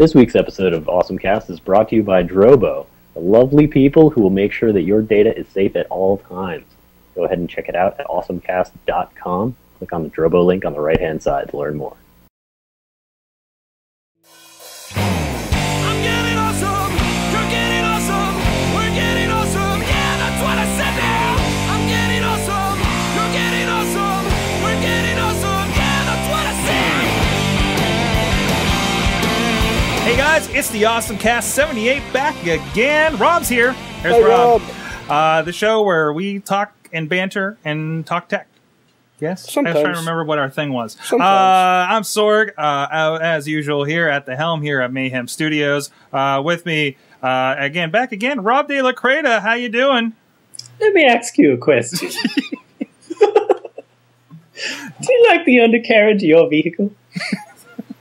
This week's episode of Awesome Cast is brought to you by Drobo, the lovely people who will make sure that your data is safe at all times. Go ahead and check it out at awesomecast.com. Click on the Drobo link on the right hand side to learn more. Guys, it's the Awesome Cast 78 back again. Rob's here. There's Hey, Rob. Rob. Uh, the show where we talk and banter and talk tech. Yes? I was trying to remember what our thing was. Sometimes. Uh, I'm Sorg, uh, as usual, here at the helm here at Mayhem Studios. Uh, with me, uh, again, back again, Rob De La Creta. How you doing? Let me ask you a question. Do you like the undercarriage of your vehicle?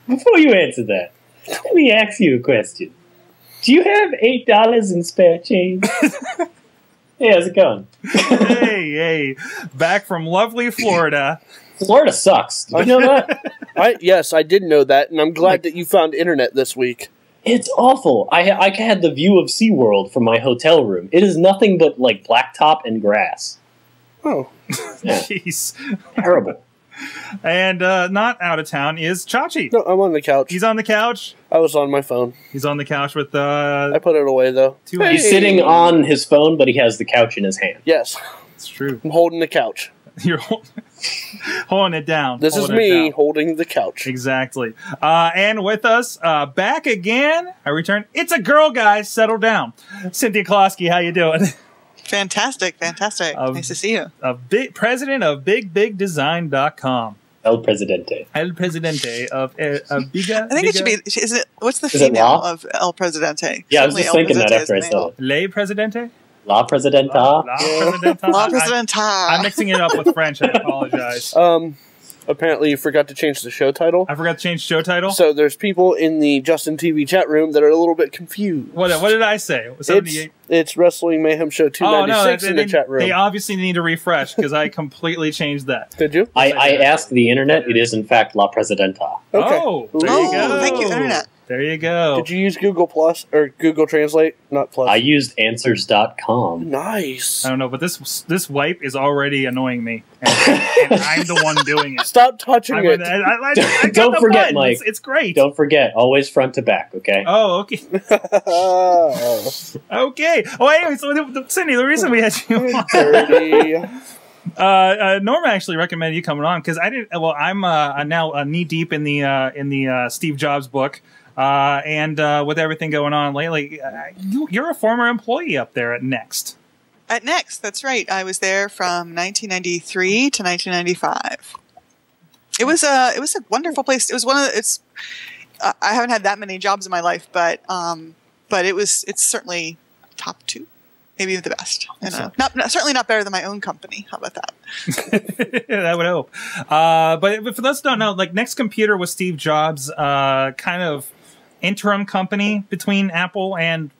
Before you answer that, let me ask you a question. Do you have eight dollars in spare change? hey, how's it going? hey, hey. Back from lovely Florida. Florida sucks. Did you know that? I yes, I did know that, and I'm glad that you found internet this week. It's awful. I I had the view of SeaWorld from my hotel room. It is nothing but like blacktop and grass. Oh, Yeah, Jeez. terrible. And uh, not out of town is Chachi. no, I'm on the couch. He's on the couch. I was on my phone. He's on the couch with uh, I put it away though. two. Hey. He's sitting on his phone, but he has the couch in his hand. Yes, It's true. I'm holding the couch. You're hol- holding it down. This is Holding it me down. holding the couch. Exactly. Uh, and with us, uh, back again. I return. It's a girl, guys. Settle down. Cynthia Closkey, how you doing? Fantastic, fantastic. Um, nice to see you. A big president of BigBigDesign.com. El Presidente. El Presidente of, uh, of Biga. I think it should be. Is it? What's the Is female of El Presidente? Yeah, I was Certainly just El thinking that Presidente after I is saw male. it. Le Presidente. La Presidenta. La Presidenta. La I- Presidenta. I'm mixing it up with French. I apologize. Um, apparently you forgot to change the show title. I forgot to change show title. So there's people in the Justin TV chat room that are a little bit confused. what, what did I say? It's 78? it's Wrestling Mayhem Show Oh no, 296 they, in the they- chat room. they obviously need to refresh because I completely changed that. Did you? I, I asked the internet. It is in fact La Presidenta. Okay. Oh, oh there Oh, you go. thank you, Internet. There you go. Did you use Google Plus or Google Translate? Not Plus. I used Answers.com. nice. I don't know, but this this wipe is already annoying me, and, and I'm the one doing it. Stop touching I'm it. gonna- I, I, I Don't forget, button. Mike. It's, it's great. Don't forget, always front to back. Okay. Oh, okay, okay. Oh, anyway, so the, the, Cindy, the reason we had you on, dirty. uh, uh, Norm actually recommended you coming on because I didn't. Well, I'm uh, now uh, knee deep in the uh, in the uh, Steve Jobs book. Uh, and uh, with everything going on lately, uh, you, you're a former employee up there at Next. At Next, that's right. I was there from 1993 to 1995. It was a it was a wonderful place. It was one of the, it's. I haven't had that many jobs in my life, but um, but it was it's certainly top two, maybe the best. You know, not, not certainly not better than my own company. How about that? I would hope. Uh, but but for those who don't know, like Next Computer was Steve Jobs' uh, kind of interim company between Apple and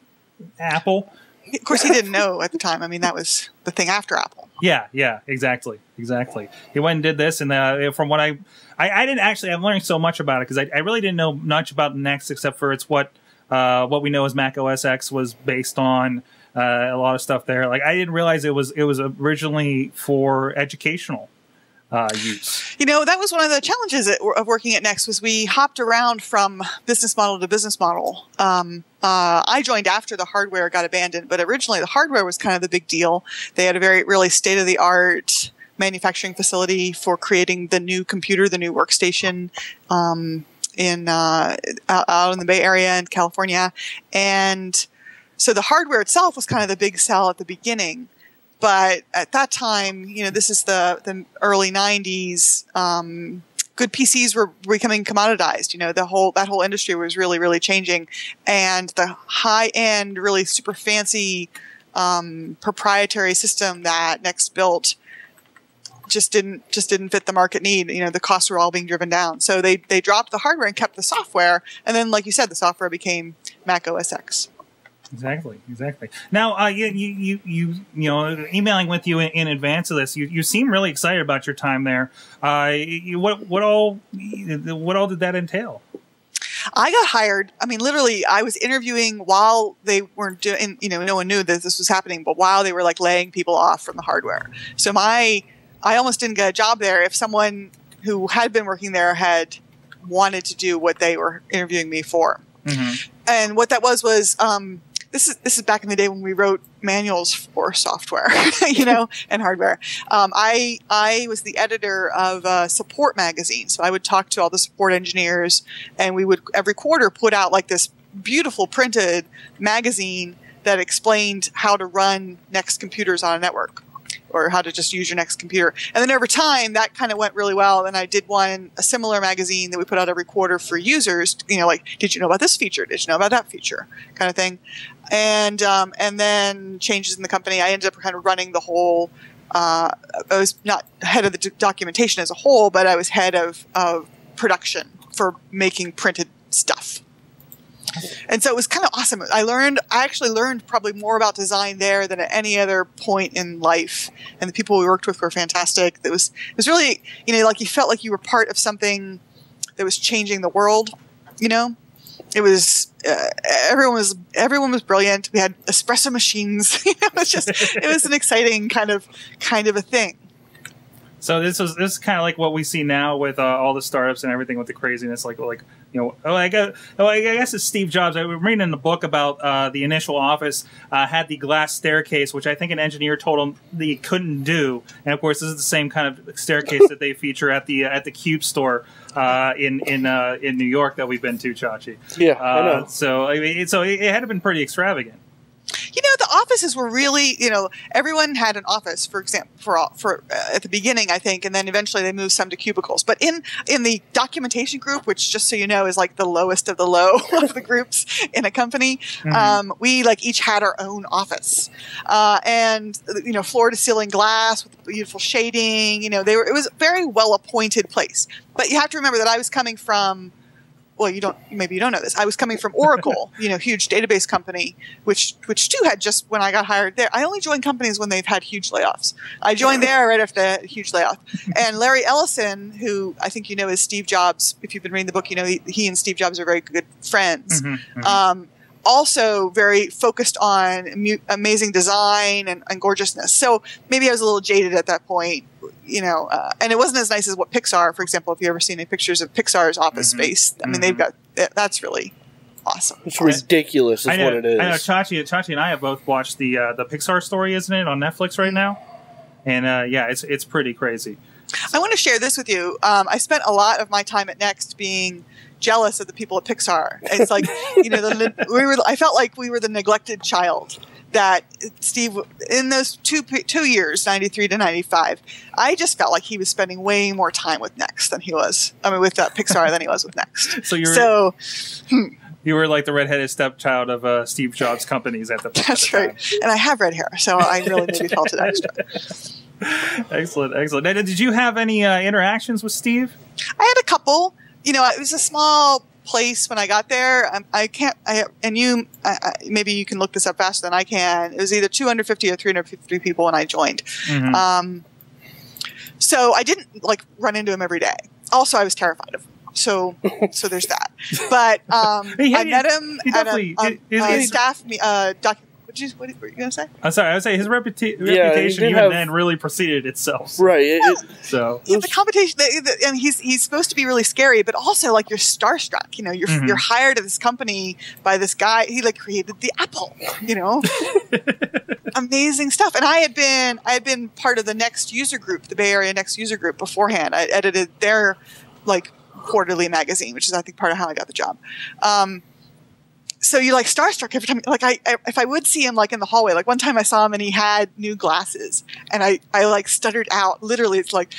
Apple. Of course, he didn't know at the time. I mean, that was the thing after Apple. Yeah, yeah, exactly, exactly. He went and did this, and uh, from what I, I, I didn't actually. I'm learning so much about it because I, I really didn't know much about Next except for it's what uh, what we know as Mac OS X was based on. Uh, a lot of stuff there. Like I didn't realize it was it was originally for educational uh, use. You know, that was one of the challenges at, of working at Next was we hopped around from business model to business model. Um, uh, I joined after the hardware got abandoned, but originally the hardware was kind of the big deal. They had a very really state of the art manufacturing facility for creating the new computer, the new workstation. Um, in uh, out out in the Bay Area in California, and so the hardware itself was kind of the big sell at the beginning but at that time, you know, this is the the early '90s. Um, good PCs were becoming commoditized. You know, the whole that whole industry was really really changing, and the high end, really super fancy um, proprietary system that Next built just didn't just didn't fit the market need. You know, the costs were all being driven down, so they they dropped the hardware and kept the software, and then, like you said, the software became Mac OS X. Exactly, exactly. Now, uh, you, you, you, you, know, emailing with you in, in advance of this, you, you seem really excited about your time there. Uh, you, what, what all, what all did that entail? I got hired. I mean, literally, I was interviewing while they weren't doing. You know, no one knew that this was happening, but while they were like laying people off from the hardware. So my, I almost didn't get a job there if someone who had been working there had wanted to do what they were interviewing me for. Mhm. And what that was was um, this is this is back in the day when we wrote manuals for software, you know, and hardware. Um, I I was the editor of support magazine, so I would talk to all the support engineers, and we would every quarter put out like this beautiful printed magazine that explained how to run Next computers on a network. Or how to just use your next computer, and then over time that kind of went really well. And I did one a similar magazine that we put out every quarter for users. You know, like did you know about this feature? Did you know about that feature? Kind of thing and um, and then changes in the company. I ended up kind of running the whole. Uh, I was not head of the documentation as a whole, but I was head of of production for making printed stuff. And so it was kind of awesome. I learned, I actually learned probably more about design there than at any other point in life. And the people we worked with were fantastic. It was, it was really, you know, like you felt like you were part of something that was changing the world. You know, it was uh, everyone was everyone was brilliant. We had espresso machines. you know, it was just it was an exciting kind of kind of a thing. So this was this is kind of like what we see now with uh, all the startups and everything with the craziness, like like you know, oh, I guess, oh, I guess it's Steve Jobs. I was reading in the book about uh, the initial office uh, had the glass staircase, which I think an engineer told him he couldn't do. And of course, this is the same kind of staircase that they feature at the at the Cube store uh, in in uh, in New York that we've been to, Chachi. Yeah, I know. Uh, so I mean, so it, it had to been pretty extravagant. You know, the offices were really, you know, everyone had an office, for example, for all- for uh, at the beginning, I think, and then eventually they moved some to cubicles. But in in the documentation group, which just so you know is like the lowest of the low of the groups in a company, um, we like each had our own office, uh, and you know, floor to ceiling glass with beautiful shading. You know, they were it was a very well appointed place. But you have to remember that I was coming from well, you don't maybe you don't know this. I was coming from Oracle, you know, huge database company, which which too had just when I got hired there. I only join companies when they've had huge layoffs. I joined there right after a huge layoff. And Larry Ellison, who I think you know is Steve Jobs, if you've been reading the book, you know he, he and Steve Jobs are very good friends. Mhm, mhm. Um, also very focused on mu- amazing design and, and gorgeousness. So maybe I was a little jaded at that point, you know, uh, and it wasn't as nice as what Pixar, for example, if you ever seen any pictures of Pixar's office Mhm. space. I mean, Mhm. they've got that's really awesome. It's ridiculous, is know, what it is. I know Chachi, Chachi and I have both watched the uh, the Pixar story, isn't it, on Netflix right now? And uh, yeah, it's it's pretty crazy. I want to share this with you. Um, I spent a lot of my time at Next being jealous of the people at Pixar. It's like you know, the, we were. I felt like we were the neglected child. That Steve, in those two two years, ninety three to ninety five, I just felt like he was spending way more time with Next than he was. I mean, with uh, Pixar than he was with Next. So you're So you were like the redheaded stepchild of uh, Steve Jobs' companies at the at the that's right. And I have red hair, so I really maybe felt it extra. Excellent, excellent. Now, did you have any uh, interactions with Steve? I had a couple. You know, it was a small place when I got there. Um, I can't. I, and you, I, I, maybe you can look this up faster than I can. It was either 250 or 350 people when I joined. Mhm. Um, so I didn't like run into him every day. Also, I was terrified of him. So, so there's that. But um, He- I met him at a, definitely- um, a staff me, uh, doc. What, you, what were you gonna say? I'm sorry, I would say his reputa- Yeah, reputation even have- then really preceded itself. right. It, it, So Yeah, the competition, the, the, and he's he's supposed to be really scary, but also like you're starstruck. You know, you're Mhm. you're hired at this company by this guy. He like created the Apple. You know, amazing stuff. And I had been I had been part of the Next user group, the Bay Area Next user group beforehand. I edited their like quarterly magazine, which is I think part of how I got the job. Um, so you're like starstruck every time. Like I, I, if I would see him like in the hallway, like one time I saw him and he had new glasses, and I, I like stuttered out. Literally, it's like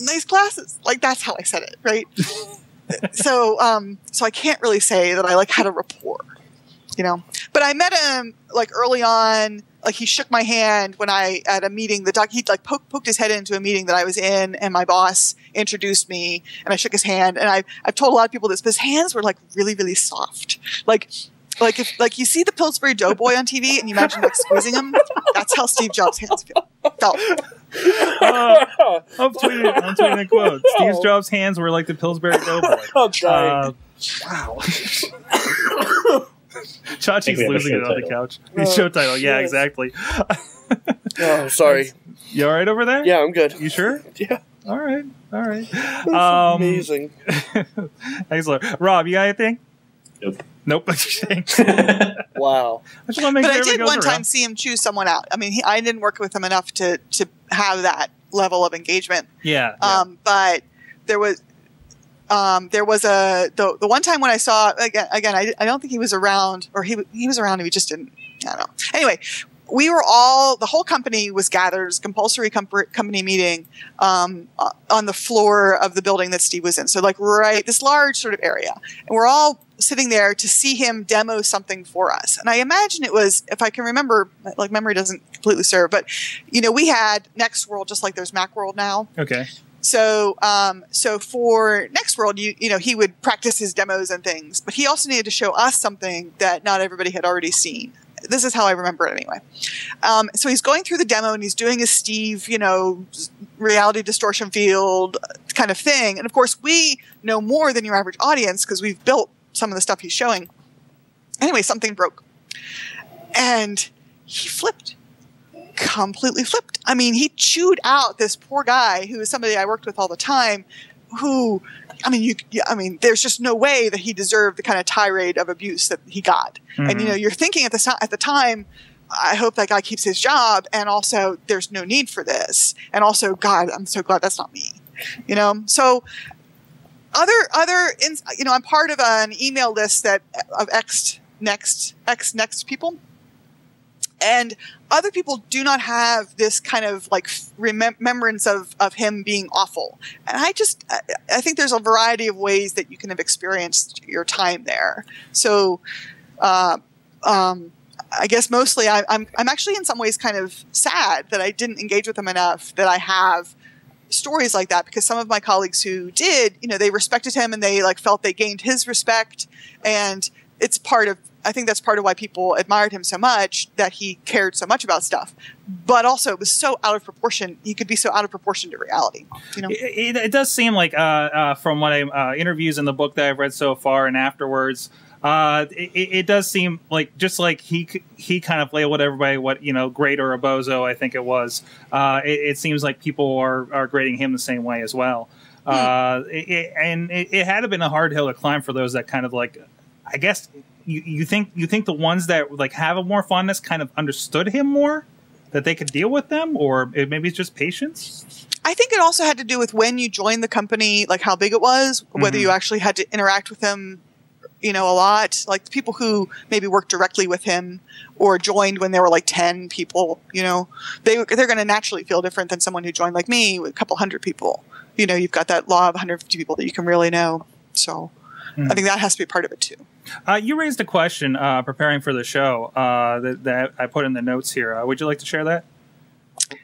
nice glasses. Like that's how I said it, right? so, um, so I can't really say that I like had a rapport, you know. But I met him like early on. Like he shook my hand when I at a meeting. The doc he like poked, poked his head into a meeting that I was in, and my boss introduced me, and I shook his hand. And I I've told a lot of people this, but his hands were like really really soft, like. Like if like you see the Pillsbury Doughboy on TV and you imagine like squeezing him, that's how Steve Jobs' hands. Felt. uh, I'm tweeting, I'm tweeting a quote. Steve Jobs' hands were like the Pillsbury Doughboy. I'm trying. Uh, Wow. Chachi's we have a losing show it on the couch. His show title, yeah, yes. exactly. Oh, sorry. You all right over there? Yeah, I'm good. You sure? Yeah. All right. All right. That's Um, amazing. Excellent. Rob, you got anything? Nope. Nope. I just Wow. want to make but sure I did one goes time see him choose someone out. I mean, he, I didn't work with him enough to to have that level of engagement. Yeah. yeah. Um, but there was um, there was a the, the one time when I saw again again I, I don't think he was around or he he was around and we just didn't I don't know anyway we were all the whole company was gathered it was a compulsory com- company meeting um, uh, on the floor of the building that Steve was in so like right this large sort of area and we're all sitting there to see him demo something for us and I imagine it was if I can remember like memory doesn't completely serve but you know we had Next World just like there's Macworld now okay. so, um, so for Next World, you you know he would practice his demos and things, but he also needed to show us something that not everybody had already seen. This is how I remember it anyway. Um, so he's going through the demo and he's doing his Steve, you know, reality distortion field kind of thing. And of course, we know more than your average audience because we've built some of the stuff he's showing. Anyway, something broke, and he flipped completely flipped. I mean, he chewed out this poor guy who is somebody I worked with all the time. Who, I mean, you, I mean, there's just no way that he deserved the kind of tirade of abuse that he got. And you know, mm-hmm. you're thinking at the at the time, I hope that guy keeps his job, and also there's no need for this, and also, God, I'm so glad that's not me. You know, so other other in, you know i'm part of an email list that of ex next ex next people. And other people do not have this kind of like remem- remembrance of of him being awful. And i just I, I think there's a variety of ways that you can have experienced your time there. So uh, um, I guess mostly I, I'm I'm actually in some ways kind of sad that I didn't engage with him enough that I have stories like that because some of my colleagues who did, you know, they respected him and they like felt they gained his respect and it's part of I think that's part of why people admired him so much that he cared so much about stuff. But also it was so out of proportion. He could be so out of proportion to reality. You know? It, it, it does seem like, uh, uh, from what I uh, interviews in the book that I've read so far and afterwards, uh, it, it does seem like just like he he kind of labeled everybody what you know great or a bozo. I think it was. Uh, it, it seems like people are are grading him the same way as well. Uh, it, and it, it had to been a hard hill to climb for those that kind of like, I guess you, you think you think the ones that like have a more fondness kind of understood him more, that they could deal with them, or it, maybe it's just patience. I think it also had to do with when you joined the company, like how big it was, whether Mhm. you actually had to interact with him, you know, a lot. Like the people who maybe worked directly with him or joined when there were like 10 people, you know, they, they're going to naturally feel different than someone who joined like me with a couple hundred people. You know, you've got that law of 150 people that you can really know. So Mhm. I think that has to be part of it too. Uh, you raised a question uh, preparing for the show uh, that, that I put in the notes here. Uh, would you like to share that?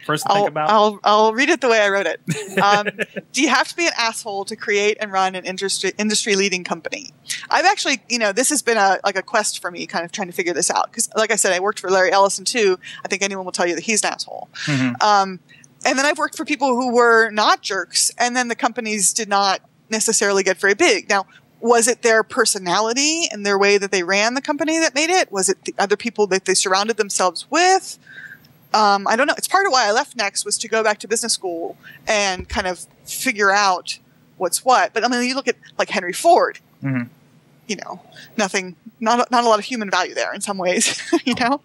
First to I'll, think about. I'll, I'll read it the way I wrote it. Um, do you have to be an asshole to create and run an industry industry leading company? I've actually, you know, this has been a like a quest for me, kind of trying to figure this out. Because, like I said, I worked for Larry Ellison too. I think anyone will tell you that he's an asshole. Mhm. Um, and then I've worked for people who were not jerks, and then the companies did not necessarily get very big. Now, was it their personality and their way that they ran the company that made it? Was it the other people that they surrounded themselves with? Um, I don't know. It's part of why I left Next was to go back to business school and kind of figure out what's what. But I mean, you look at like Henry Ford. Mhm. You know, nothing, not not a lot of human value there in some ways. you know,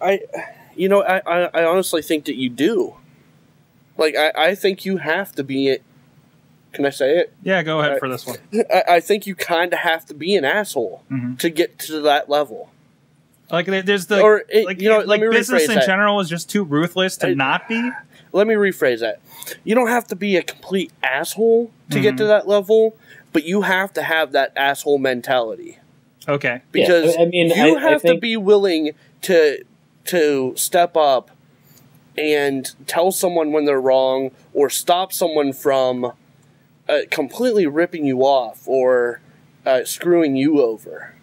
I, you know, I, I, I honestly think that you do. Like, I, I think you have to be it. Can I say it? yeah, go ahead I- for this one. I, I think you kind of have to be an asshole Mhm. to get to that level. Like there's the Or, it- like, you know, like business in that. general is just too ruthless to I- not be. Let me rephrase that. You don't have to be a complete asshole to get Mhm. to that level, but you have to have that asshole mentality. Okay. because Yeah, I- I mean, you I- I have to be willing to to step up and tell someone when they're wrong or stop someone from uh, completely ripping you off or uh, screwing you over.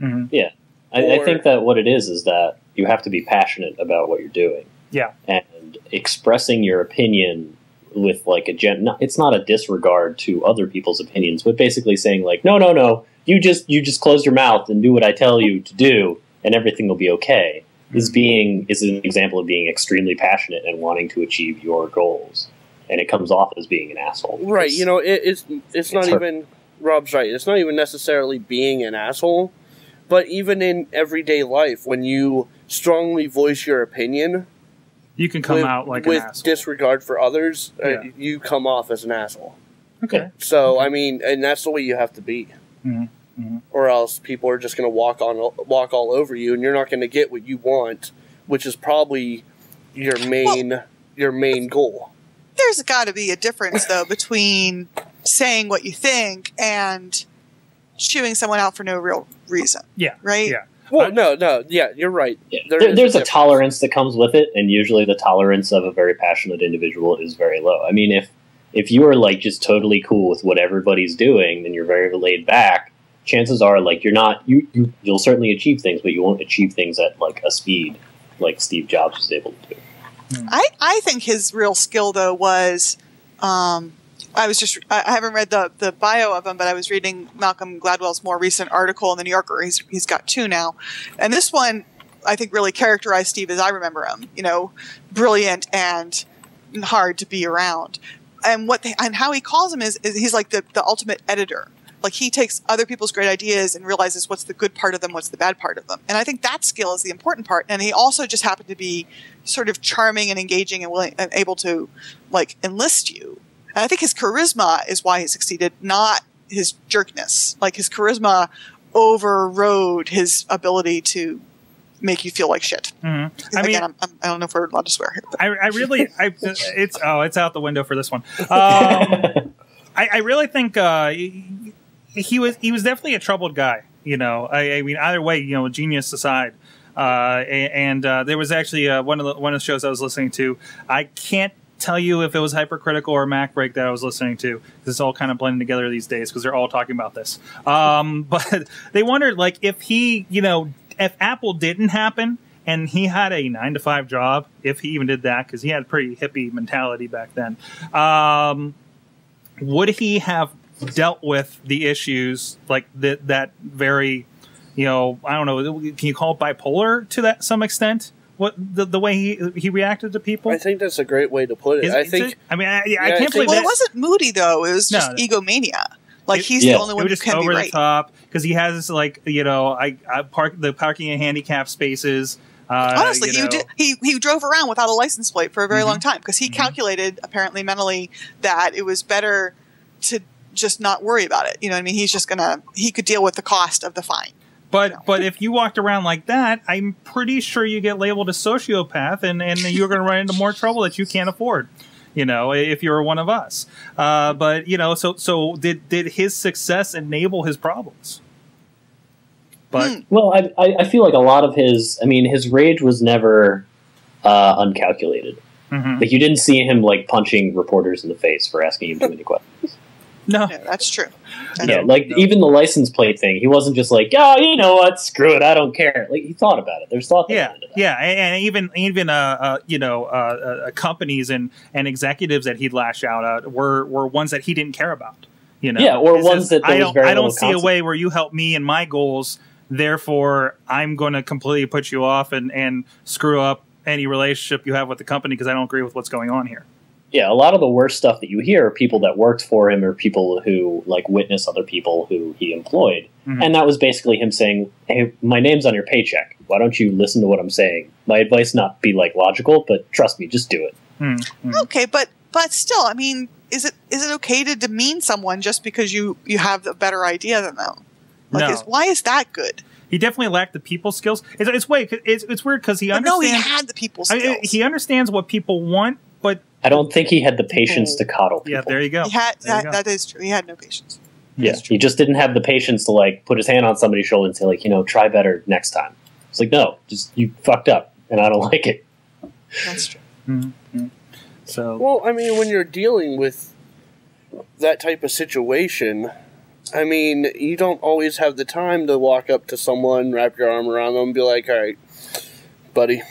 hmm Yeah, I, I think that what it is is that you have to be passionate about what you're doing. Yeah. and expressing your opinion with like a gen. It's not a disregard to other people's opinions, but basically saying like, no, no, no, you just you just close your mouth and do what I tell you to do, and everything will be okay. Is mm-hmm. being is an example of being extremely passionate and wanting to achieve your goals, and it comes off as being an asshole. Right. You know, it, it's it's not hurt. even Rob's right. It's not even necessarily being an asshole, but even in everyday life, when you strongly voice your opinion You can come with, out like with an disregard for others, uh, you come off as an asshole. okay. So I mean, and that's the way you have to be, Mhm, mhm. or else people are just going to walk on walk all over you, and you're not going to get what you want, which is probably your main your main goal. There's got to be a difference, though, between saying what you think and chewing someone out for no real reason. Yeah. Right? Yeah. Well, I- no, no, yeah, you're right. Yeah. There There- is there's a difference. tolerance that comes with it, and usually the tolerance of a very passionate individual is very low. I mean, if if you are like just totally cool with what everybody's doing, then you're very laid back. Chances are, like you're not you, you you'll certainly achieve things, but you won't achieve things at like a speed like Steve Jobs was able to do. I, I think his real skill though was um, I was just I haven't read the, the bio of him, but I was reading Malcolm Gladwell's more recent article in the New Yorker. He's he's got two now, and this one I think really characterized Steve as I remember him. You know, brilliant and hard to be around. And what they, and how he calls him is, is he's like the, the ultimate editor. Like he takes other people's great ideas and realizes what's the good part of them, what's the bad part of them. And I think that skill is the important part. And he also just happened to be sort of charming and engaging and willing and able to like enlist you. And I think his charisma is why he succeeded, not his jerkness. Like his charisma overrode his ability to make you feel like shit. Mhm. I Again, mean, I'm, I'm, I don't know if we're allowed to swear here. I, I really, I, it's oh, it's out the window for this one. Um, I, I really think uh, he, he was he was definitely a troubled guy. You know, I, I mean, either way, you know, genius aside. Uh, and uh, there was actually uh, one of the one of the shows I was listening to. I can't tell you if it was hypercritical or Mac Break that I was listening to it's all kind of blending together these days because they're all talking about this. Um, but they wondered like if he, you know, if Apple didn't happen and he had a nine to five job, if he even did that because he had a pretty hippie mentality back then, um, would he have dealt with the issues like? That very, you know, I don't know. Can you call it bipolar to that some extent? What the, the way he he reacted to people? I think that's a great way to put it. Is- I think it? I mean, I, I Yeah, I can't think- believe well, that. it wasn't moody though. It was No, just no. egomania. Like he's yeah. the only one who just can be over the right. top because he has like you know I, I park the parking in handicap spaces. Uh, Honestly, you he, know. did, he he drove around without a license plate for a very Mhm. long time because he calculated apparently mentally that it was better to just not worry about it. You know what I mean? He's just gonna he could deal with the cost of the fine. But No. but if you walked around like that, I'm pretty sure you get labeled a sociopath, and and you're going to run into more trouble that you can't afford. You know, if you're one of us. Uh, but you know, so so did did his success enable his problems? But Hmm. Well, I, I I feel like a lot of his, I mean, his rage was never uh, uncalculated. mhm. Like you didn't see him like punching reporters in the face for asking him too many questions. No, Yeah, that's true. yeah, like no. even the license plate thing, he wasn't just like, oh, you know what, screw it, I don't care. Like he thought about it. There's thought that yeah, went into that. yeah, and, and even even uh, uh you know uh, uh, companies and and executives that he'd lash out at were were ones that he didn't care about. You know, Yeah, or It's ones just, that I don't very I don't little see a way where you help me and my goals. Therefore, I'm going to completely put you off and and screw up any relationship you have with the company because I don't agree with what's going on here. Yeah, a lot of the worst stuff that you hear are people that worked for him or people who like witness other people who he employed. Mhm. And that was basically him saying, Hey, my name's on your paycheck. Why don't you listen to what I'm saying? My advice not be like logical, but trust me, just do it. Hmm, hmm. Okay, but but still, I mean, is it is it okay to demean someone just because you you have a better idea than them? Like, No. is, why is that good? He definitely lacked the people skills. It's, it's way it's, it's weird because he But no, he had the people skills. mean, he understands what people want, but I don't think he had the patience to coddle people. yeah, there you go. He had There you that, go. that is true. He had no patience. Yeah, he just didn't have the patience to like put his hand on somebody's shoulder and say like, you know, try better next time. It's like, no, just you fucked up, and I don't like it. That's true. Mhm, mhm. So Well, I mean, when you're dealing with that type of situation, I mean, you don't always have the time to walk up to someone, wrap your arm around them, and be like, all right, buddy,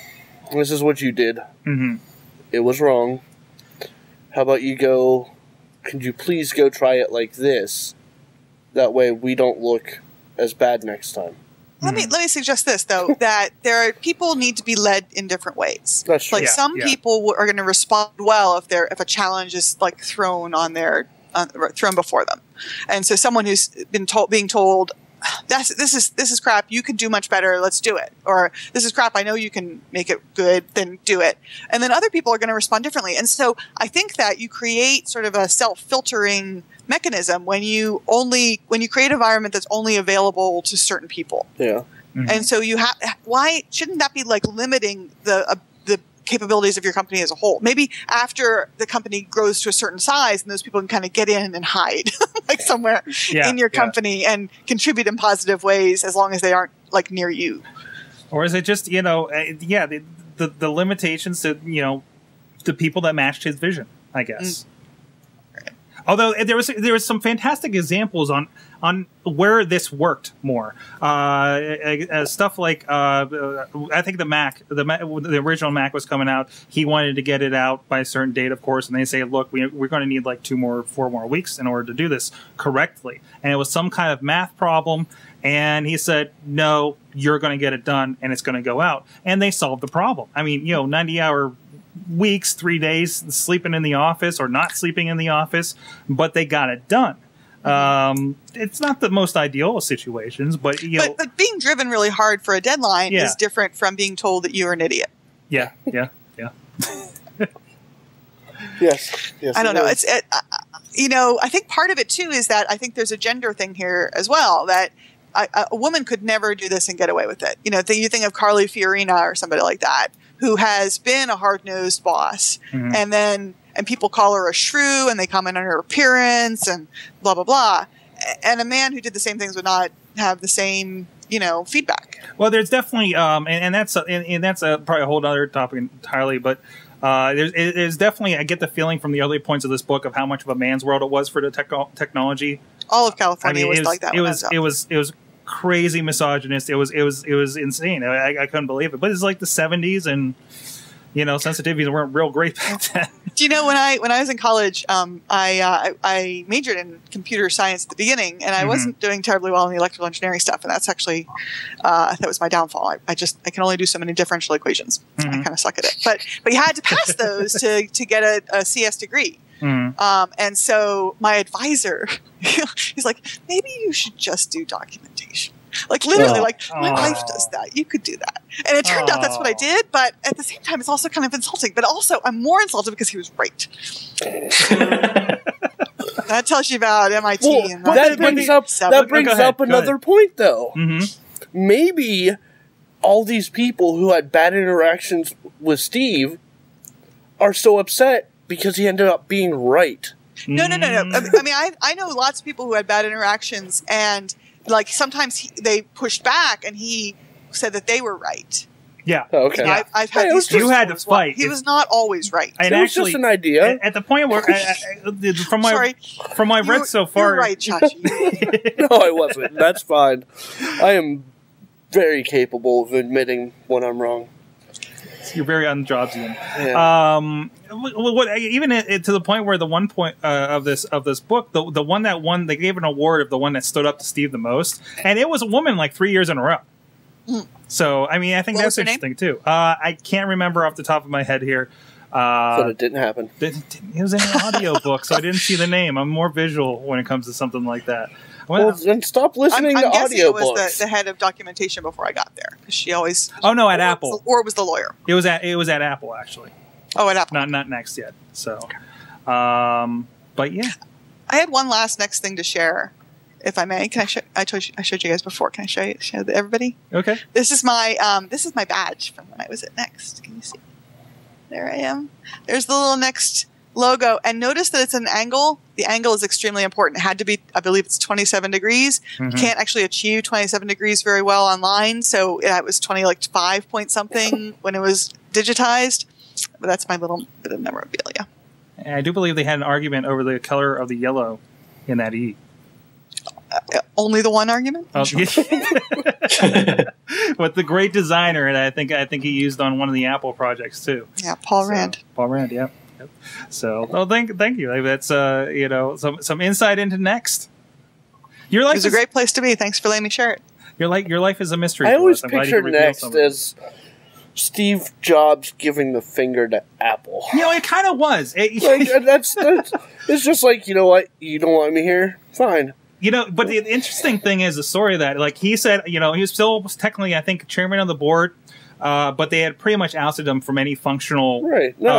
this is what you did. mhm. It was wrong. How about you go, could you please go try it like this? That way we don't look as bad next time. Let me let me suggest this though that there are people need to be led in different ways. That's true. Like Yeah, some yeah. people w- are going to respond well if they're if a challenge is like thrown on their uh, thrown before them, and so someone who's been told being told that's this is this is crap. You can do much better. Let's do it. Or this is crap. I know you can make it good. Then do it. And then other people are going to respond differently. And so i think that you create sort of a self-filtering mechanism when you only when you create an environment that's only available to certain people. Yeah. and so you have why shouldn't that be like limiting the uh, the capabilities of your company as a whole. Maybe after the company grows to a certain size and those people can kind of get in and hide like somewhere Yeah, in your yeah. company and contribute in positive ways as long as they aren't like near you. Or is it just you know uh, yeah the, the the limitations to you know the people that matched his vision i guess. Although uh, there was there was some fantastic examples on on where this worked more. Uh, stuff like uh, uh, i think the mac the the original mac was coming out. He wanted to get it out by a certain date of course and they say look we, we're going to need like two more four more weeks in order to do this correctly. And it was some kind of math problem and he said no you're going to get it done and it's going to go out. And they solved the problem. I mean you know 90 hour weeks three days sleeping in the office or not sleeping in the office but they got it done um, it's not the most ideal of situations but you know but, but being driven really hard for a deadline Yeah. is different from being told that you're an idiot yeah yeah yeah Yes. Yes. I don't it know. is. It's it, uh, you know I think part of it too is that I think there's a gender thing here as well that a woman could never do this and get away with it. You know, th- you think of Carly Fiorina or somebody like that who has been a hard nosed boss, Mhm. and then and people call her a shrew and they comment on her appearance and blah blah blah. And a man who did the same things would not have the same you know feedback. Well, there's definitely, um, and, and that's a, and, and that's a probably a whole other topic entirely. But uh, there's there's definitely I get the feeling from the early points of this book of how much of a man's world it was for the tech technology. All of I California mean, was, was like that. it was it was it was crazy misogynist. It was it was it was insane. I, I couldn't believe it. But it's like the '70s, and you know sensitivities weren't real great back then. Do you know when I when I was in college, um, I, uh, I I majored in computer science at the beginning, and I Mhm. wasn't doing terribly well in the electrical engineering stuff, and that's actually uh, that was my downfall. I, I just I can only do so many differential equations. I Mhm. kind of suck at it, but but you had to pass those to to get a, a CS degree. Mhm. Um, and so my advisor, he's like, maybe you should just do documentation. Like literally, Oh. like my wife does that. You could do that. And it turned out that's what I did. But at the same time, it's also kind of insulting. But also, I'm more insulted because he was right. that tells you about MIT. Well, and that brings up seven. that brings Go up another ahead. point, though. Mhm. Maybe all these people who had bad interactions with Steve are so upset because he ended up being right. No, no, no, no. I. I mean, I, I know lots of people who had bad interactions, and like sometimes he, they pushed back, and he said that they were right. Yeah. Oh, okay. You know, I've, I've had Hey, it these You had to as well. fight. He was not always right. And it was actually, just an idea. at, at the point where, I, I, I- from my Sorry, from my I've read were- so You're far, right, Chachi. no, I wasn't. That's fine. I am very capable of admitting when I'm wrong. you're very on Jobsian. Yeah. Um, what, what, even it, it- to the point where the one point uh, of this of this book, the the one that won, they gave an award of the one that stood up to Steve the most, and it was a woman like three years in a row. So I mean, I think What that's was her name? interesting too. Uh, I can't remember off the top of my head here. but Uh, it didn't happen. it it was in an audio book, so I didn't see the name. I'm more visual when it comes to something like that. Well, Well, then stop I'm, listening I'm to guessing it was the, the head of documentation before I got there because she always. oh no, at or it was Apple, the- or it was the lawyer. it was at it was at Apple actually, Oh, at Apple. not not next yet. So, um, but yeah. I had one last next thing to share, if I may. Can I? Show, I told you, I showed you guys before. Can I show you? Show everybody? Okay. This is my um, this is my badge from when I was at Next. Can you see? There I am. There's the little Next logo, and notice that it's an angle. The angle is extremely important. It had to be, I believe, it's 27 degrees. Mhm. You can't actually achieve 27 degrees very well online, so it was 20 like five point something when it was digitized. But that's my little bit of memorabilia. And I do believe they had an argument over the color of the yellow in that E. Uh, only the one argument. Oh, but the great designer, and I think I think he used on one of the Apple projects too. Yeah, Paul So, Rand. Paul Rand, yeah. Yep. So, well, thank thank you. That's uh, you know, some some insight into next. Your It life was a great place to be. Thanks for letting me share it. your life. Your life is a mystery. I always us. I'm glad you pictured next some as Steve Jobs giving the finger to Apple. You know, it kind of was. It- Like that's, that's it's just like you know what you don't want me here. Fine. You know, but the interesting thing is the story of that, like he said, you know, he was still technically, I think, chairman of the board, uh, but they had pretty much ousted him from any functional Right. No, uh,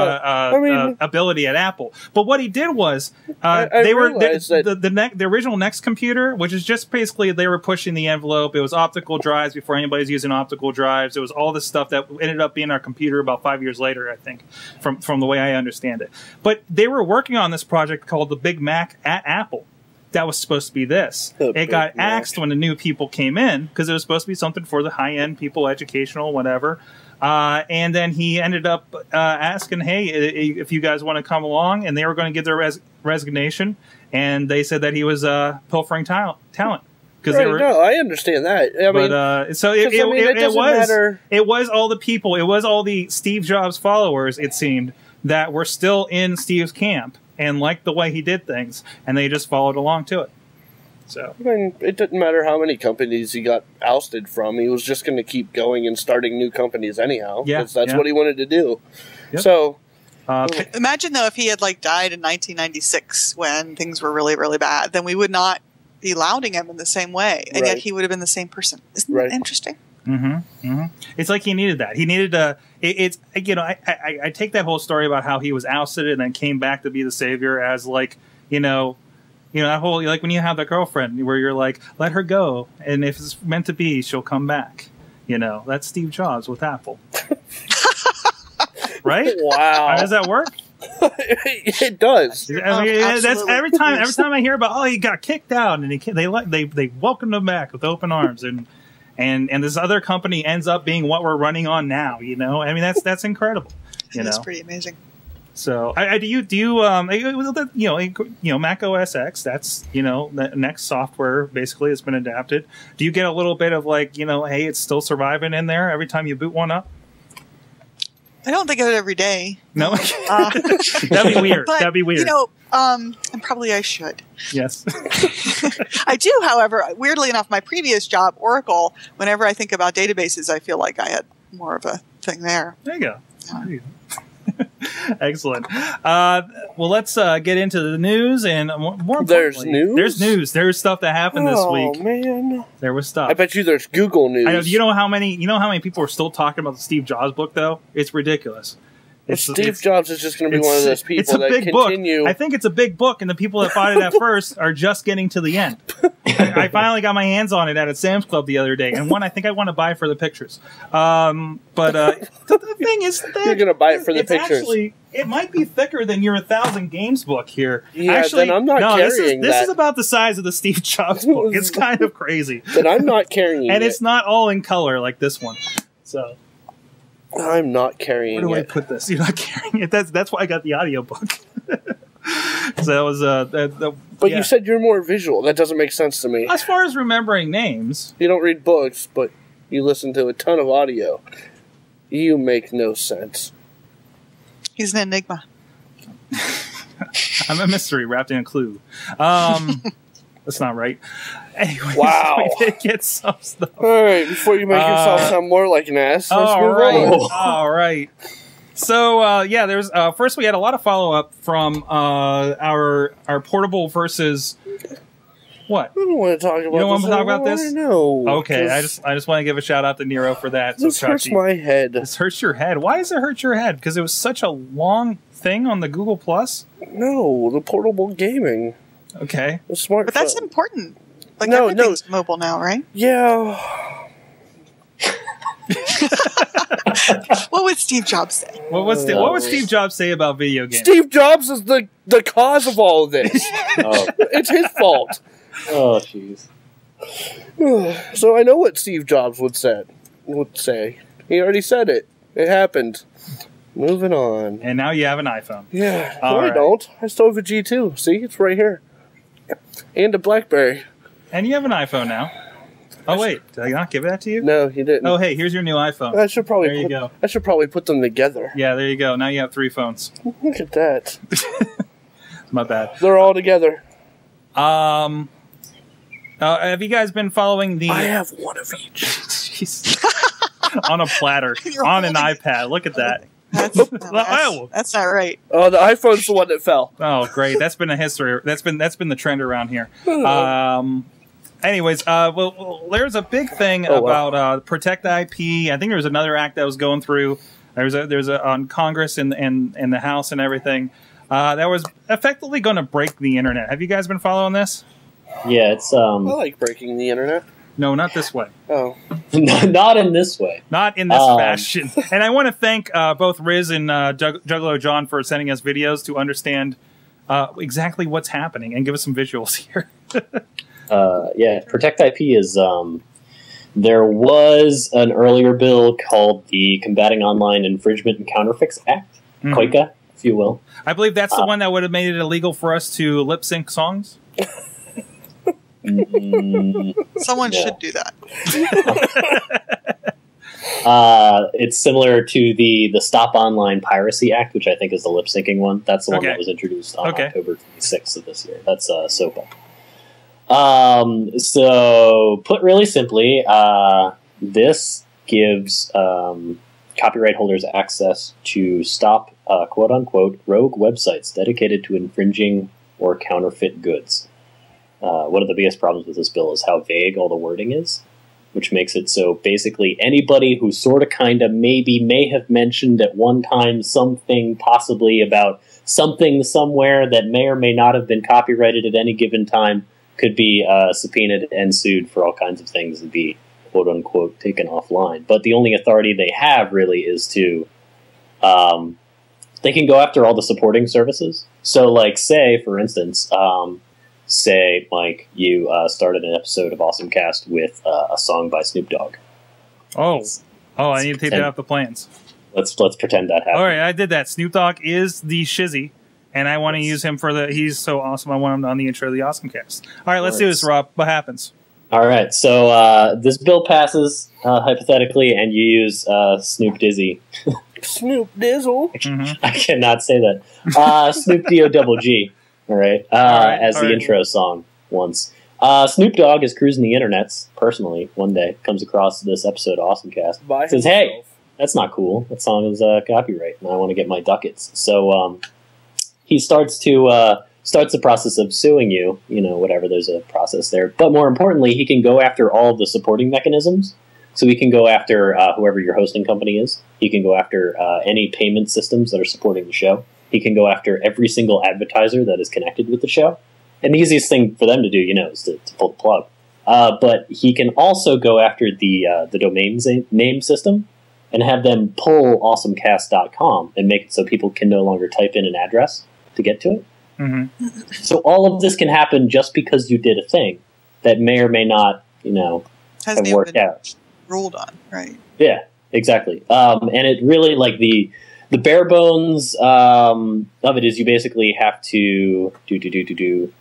uh, I mean- uh, ability at Apple. But what he did was, uh, I- I they were realized the that- the, the, ne- the original Next computer, which is just basically they were pushing the envelope. It was optical drives before anybody's using optical drives. It was all this stuff that ended up being our computer about five years later, I think, from from the way I understand it. But they were working on this project called the Big Mac at Apple. That was supposed to be this. The it got axed when the new people came in because it was supposed to be something for the high end people, educational, whatever. Uh, and then he ended up uh, asking, "Hey, if you guys want to come along," and they were going to give their res- resignation, and they said that he was uh, pilfering talent talent because Right, they were. no, I understand that. I mean, but uh, so it, I mean, it it was matter. it was all the people, it was all the Steve Jobs followers. It seemed that were still in Steve's camp and liked the way he did things, and they just followed along to it. So I mean, it didn't matter how many companies he got ousted from. He was just going to keep going and starting new companies anyhow. Yeah, 'cause that's yeah. what he wanted to do. Yep. So uh, Imagine though if he had like died in 1996 when things were really really bad, then we would not be lauding him in the same way, and yet he would have been the same person. Isn't Right. that interesting? Mm-hmm, hmm It's like he needed that. He needed to. It, it's you know I, I I take that whole story about how he was ousted and then came back to be the savior as like you know. You know that whole like when you have that girlfriend where you're like, let her go, and if it's meant to be, she'll come back. You know that's Steve Jobs with Apple, right? wow, How does that work? it does. I mean, Oh, that's every time. Every time I hear about, oh, he got kicked out, and he they they they welcomed him back with open arms, and and and this other company ends up being what we're running on now. You know, I mean, that's that's incredible. You It's know, pretty amazing. so I, I do you do you um you know you know Mac OS X that's you know the next software basically has been adapted. Do you get a little bit of like you know hey it's still surviving in there every time you boot one up? I don't think of it every day. No, Uh, that'd be weird. but that'd be weird. you know, um, and probably I should. yes. I do, however, weirdly enough, my previous job, Oracle, whenever I think about databases, I feel like I had more of a thing there. There you go. There you go. Excellent. Uh, well, let's uh, get into the news and more, more There's news? There's news. There's stuff that happened this week. oh man, There was stuff. I bet you there's Google News. I know. You know how many? You know how many people are still talking about the Steve Jobs book, though. It's ridiculous. It's, Steve it's- Jobs is just going to be one of those people it's a that big continue. book. I think it's a big book, and the people that bought it at first are just getting to the end. I finally got my hands on it at a Sam's Club the other day, and one I think I want to buy for the pictures. Um, but uh, the, the thing is, that You're gonna buy it for the pictures. Actually, it might be thicker than your thousand games book here. Yeah, actually, I'm not no, this is, carrying this that. is about the size of the Steve Jobs book. It's kind of crazy, but I'm not carrying and it. it's not all in color like this one. So I'm not carrying where do I put this? You're not carrying it. That's that's why I got the audiobook. so that was uh, the, the, But yeah. you said you're more visual. That doesn't make sense to me. as far as remembering names, You don't read books, but you listen to a ton of audio. You make no sense. He's an enigma. I'm a mystery wrapped in a clue. Um, that's not right. Anyway, Wow. we did get some stuff. All right, before you make yourself Uh, sound more like an ass, let's All move right, on. all right. So uh, yeah, there's uh, first we had a lot of follow up from uh, our our portable versus what? I don't want to talk about. don't want this. to talk about I this? No. Okay, I just I just want to give a shout out to Nero for that. So this hurts Chachi- my head. This hurts your head. Why does it hurt your head? Because it was such a long thing on the Google Plus. No, the portable gaming, Okay. the smartphone. But that's important. Like No, no. everything's mobile now, right? yeah. What would Steve Jobs say? What was Steve, what would uh, Steve Jobs say about video games? Steve Jobs is the the cause of all of this. Oh, it's his fault. oh, jeez. So I know what Steve Jobs would said would say. He already said it. It happened. Moving on. And now you have an iPhone. Yeah. All no, I right. don't. I still have a G2. See, it's right here. And a BlackBerry. And you have an iPhone now. Oh wait, did I not give that to you? No, he didn't. Oh hey, here's your new iPhone. I should probably There you put, go. I should probably put them together. Yeah, there you go. Now you have three phones. Look at that. My bad. They're all together. Um, Uh, have you guys been following the I have one of each. Jeez. on a platter You're on an it. iPad? Look at that. That's, no, Oh. that's, that's not right. Oh, the iPhone's the one that fell. Oh, great! That's been a history. That's been that's been the trend around here. Um, anyways, uh, well, well, there's a big thing Oh, wow. about uh, protect IP. I think there was another act that was going through. There's a there's a on Congress and and and the House and everything. Uh, that was effectively going to break the internet. Have you guys been following this? Yeah, it's I um like breaking the internet. No, not this way. Oh, not in this way. Not in this Um. fashion. And I want to thank uh, both Riz and uh, Jug- Juggalo John for sending us videos to understand uh, exactly what's happening and give us some visuals here. Uh, yeah, Protect IP is. Um, there was an earlier bill called the Combating Online Infringement and Counterfeits Act. COICA, if you will. I believe that's the Uh, one that would have made it illegal for us to lip sync songs. Mm, Someone Yeah. should do that. uh, it's similar to the the Stop Online Piracy Act, which I think is the lip syncing one. That's the one Okay. that was introduced on Okay. October 26th of this year. That's uh, SOPA. Um, so, put really simply, uh, this gives um, copyright holders access to stop uh, quote unquote rogue websites dedicated to infringing or counterfeit goods. Uh, one of the biggest problems with this bill is how vague all the wording is, which makes it so basically anybody who sort of kind of maybe may have mentioned at one time something possibly about something somewhere that may or may not have been copyrighted at any given time could be uh, subpoenaed and sued for all kinds of things and be quote unquote taken offline. But the only authority they have really is to um, they can go after all the supporting services. So, like, say for instance, um, say Mike, you uh, started an episode of Awesome Cast with uh, a song by Snoop Dogg. Oh, oh, I need to take that off the plans. Let's let's pretend that happened. All right, I did that. Snoop Dogg is the shizzy, and I want to use him for the. He's so awesome. I want him on the intro of the Awesome Cast. All right, let's do this, Rob. What happens? All right, so uh, this bill passes uh, hypothetically, and you use uh, Snoop Dizzy. Snoop Dizzle. Mhm. I cannot say that. Uh, Snoop D O double G. All right, uh, All right, as all the right. intro song once. Uh, Snoop Dogg is cruising the internets personally. One day comes across this episode of Awesome Cast. By Says, "Hey, that's not cool. That song is uh, copyright, and I want to get my ducats. So um, he starts to uh, starts the process of suing you. You know, whatever. There's a process there, but more importantly, he can go after all the supporting mechanisms. So he can go after uh, whoever your hosting company is. He can go after uh, any payment systems that are supporting the show. He can go after every single advertiser that is connected with the show. And the easiest thing for them to do, you know, is to, to pull the plug. Uh, but he can also go after the uh, the domain name system and have them pull awesomecast.com and make it so people can no longer type in an address to get to it. hmm So all of this can happen just because you did a thing that may or may not, you know, Hasn't have worked out. ruled on, right? Yeah, exactly. Um, and it really like the the bare bones um, of it is you basically have to do do do do do.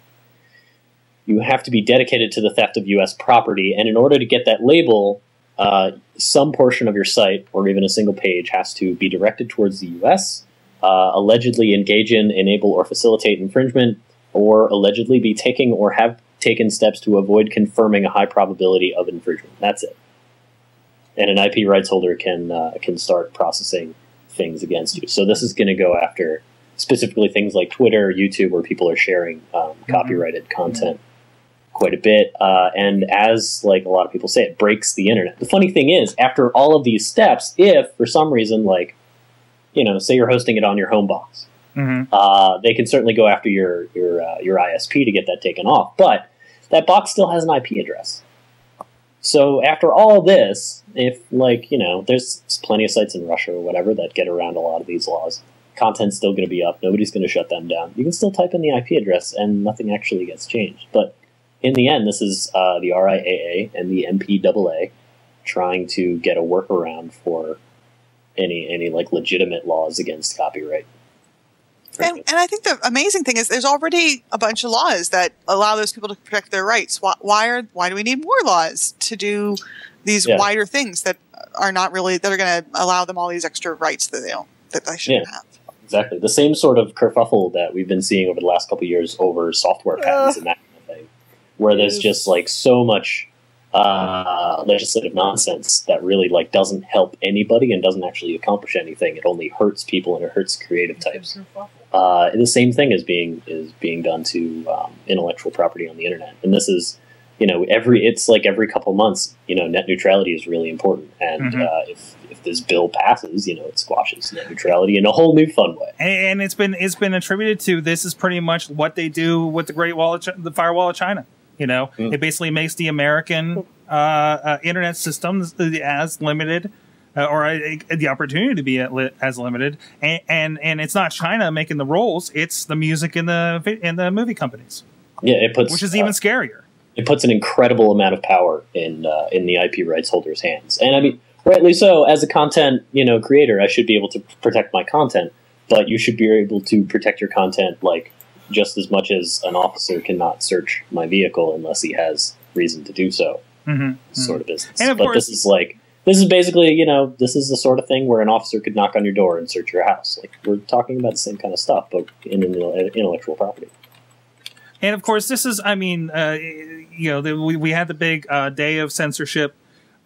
You have to be dedicated to the theft of U.S. property, and in order to get that label, uh, some portion of your site or even a single page has to be directed towards the U.S. Uh, allegedly engage in, enable, or facilitate infringement, or allegedly be taking or have taken steps to avoid confirming a high probability of infringement. That's it and an IP rights holder can uh, can start processing things against you. So this is going to go after specifically things like Twitter, YouTube, where people are sharing um, copyrighted content quite a bit. Uh, and as like a lot of people say, it breaks the internet. The funny thing is, after all of these steps, if for some reason, like you know, say you're hosting it on your home box, hmm uh, they can certainly go after your your uh, your ISP to get that taken off. But that box still has an IP address. So after all this, if like you know, there's plenty of sites in Russia or whatever that get around a lot of these laws. Content's still going to be up. Nobody's going to shut them down. You can still type in the IP address, and nothing actually gets changed. But in the end, this is uh, the RIAA and the MPAA trying to get a workaround for any any like legitimate laws against copyright. And, and I think the amazing thing is there's already a bunch of laws that allow those people to protect their rights. Why, why are why do we need more laws to do these Yeah. wider things that are not really that are going to allow them all these extra rights that they don't that they shouldn't have? Exactly. The same sort of kerfuffle that we've been seeing over the last couple of years over software patents and that kind of thing. where there's just like so much uh, legislative nonsense that really like doesn't help anybody and doesn't actually accomplish anything. It only hurts people and it hurts creative types. Uh, the same thing is being is being done to um, intellectual property on the internet, and this is you know every it's like every couple months you know net neutrality is really important, and Mhm. uh, if if this bill passes, you know it squashes net neutrality in a whole new fun way. and, it's been it's been attributed to this is pretty much what they do with the Great Wall, of Chi- the Firewall of China. You know, Mm. it basically makes the American uh, uh, internet systems as limited. Uh, or uh, the opportunity to be li- as limited, and, and and it's not China making the rules; it's the music and the and the movie companies, Yeah, it puts which is uh, even scarier. it puts an incredible amount of power in uh, in the IP rights holders' hands. And I mean, rightly so. As a content you know creator, I should be able to protect my content, but you should be able to protect your content like just as much as an officer cannot search my vehicle unless he has reason to do so. hmm Sort of business. Of but course- this is like. This is basically, you know, this is the sort of thing where an officer could knock on your door and search your house. Like we're talking about the same kind of stuff, but in an intellectual property. And of course, this is, I mean, uh, you know, the, we, we had the big uh, day of censorship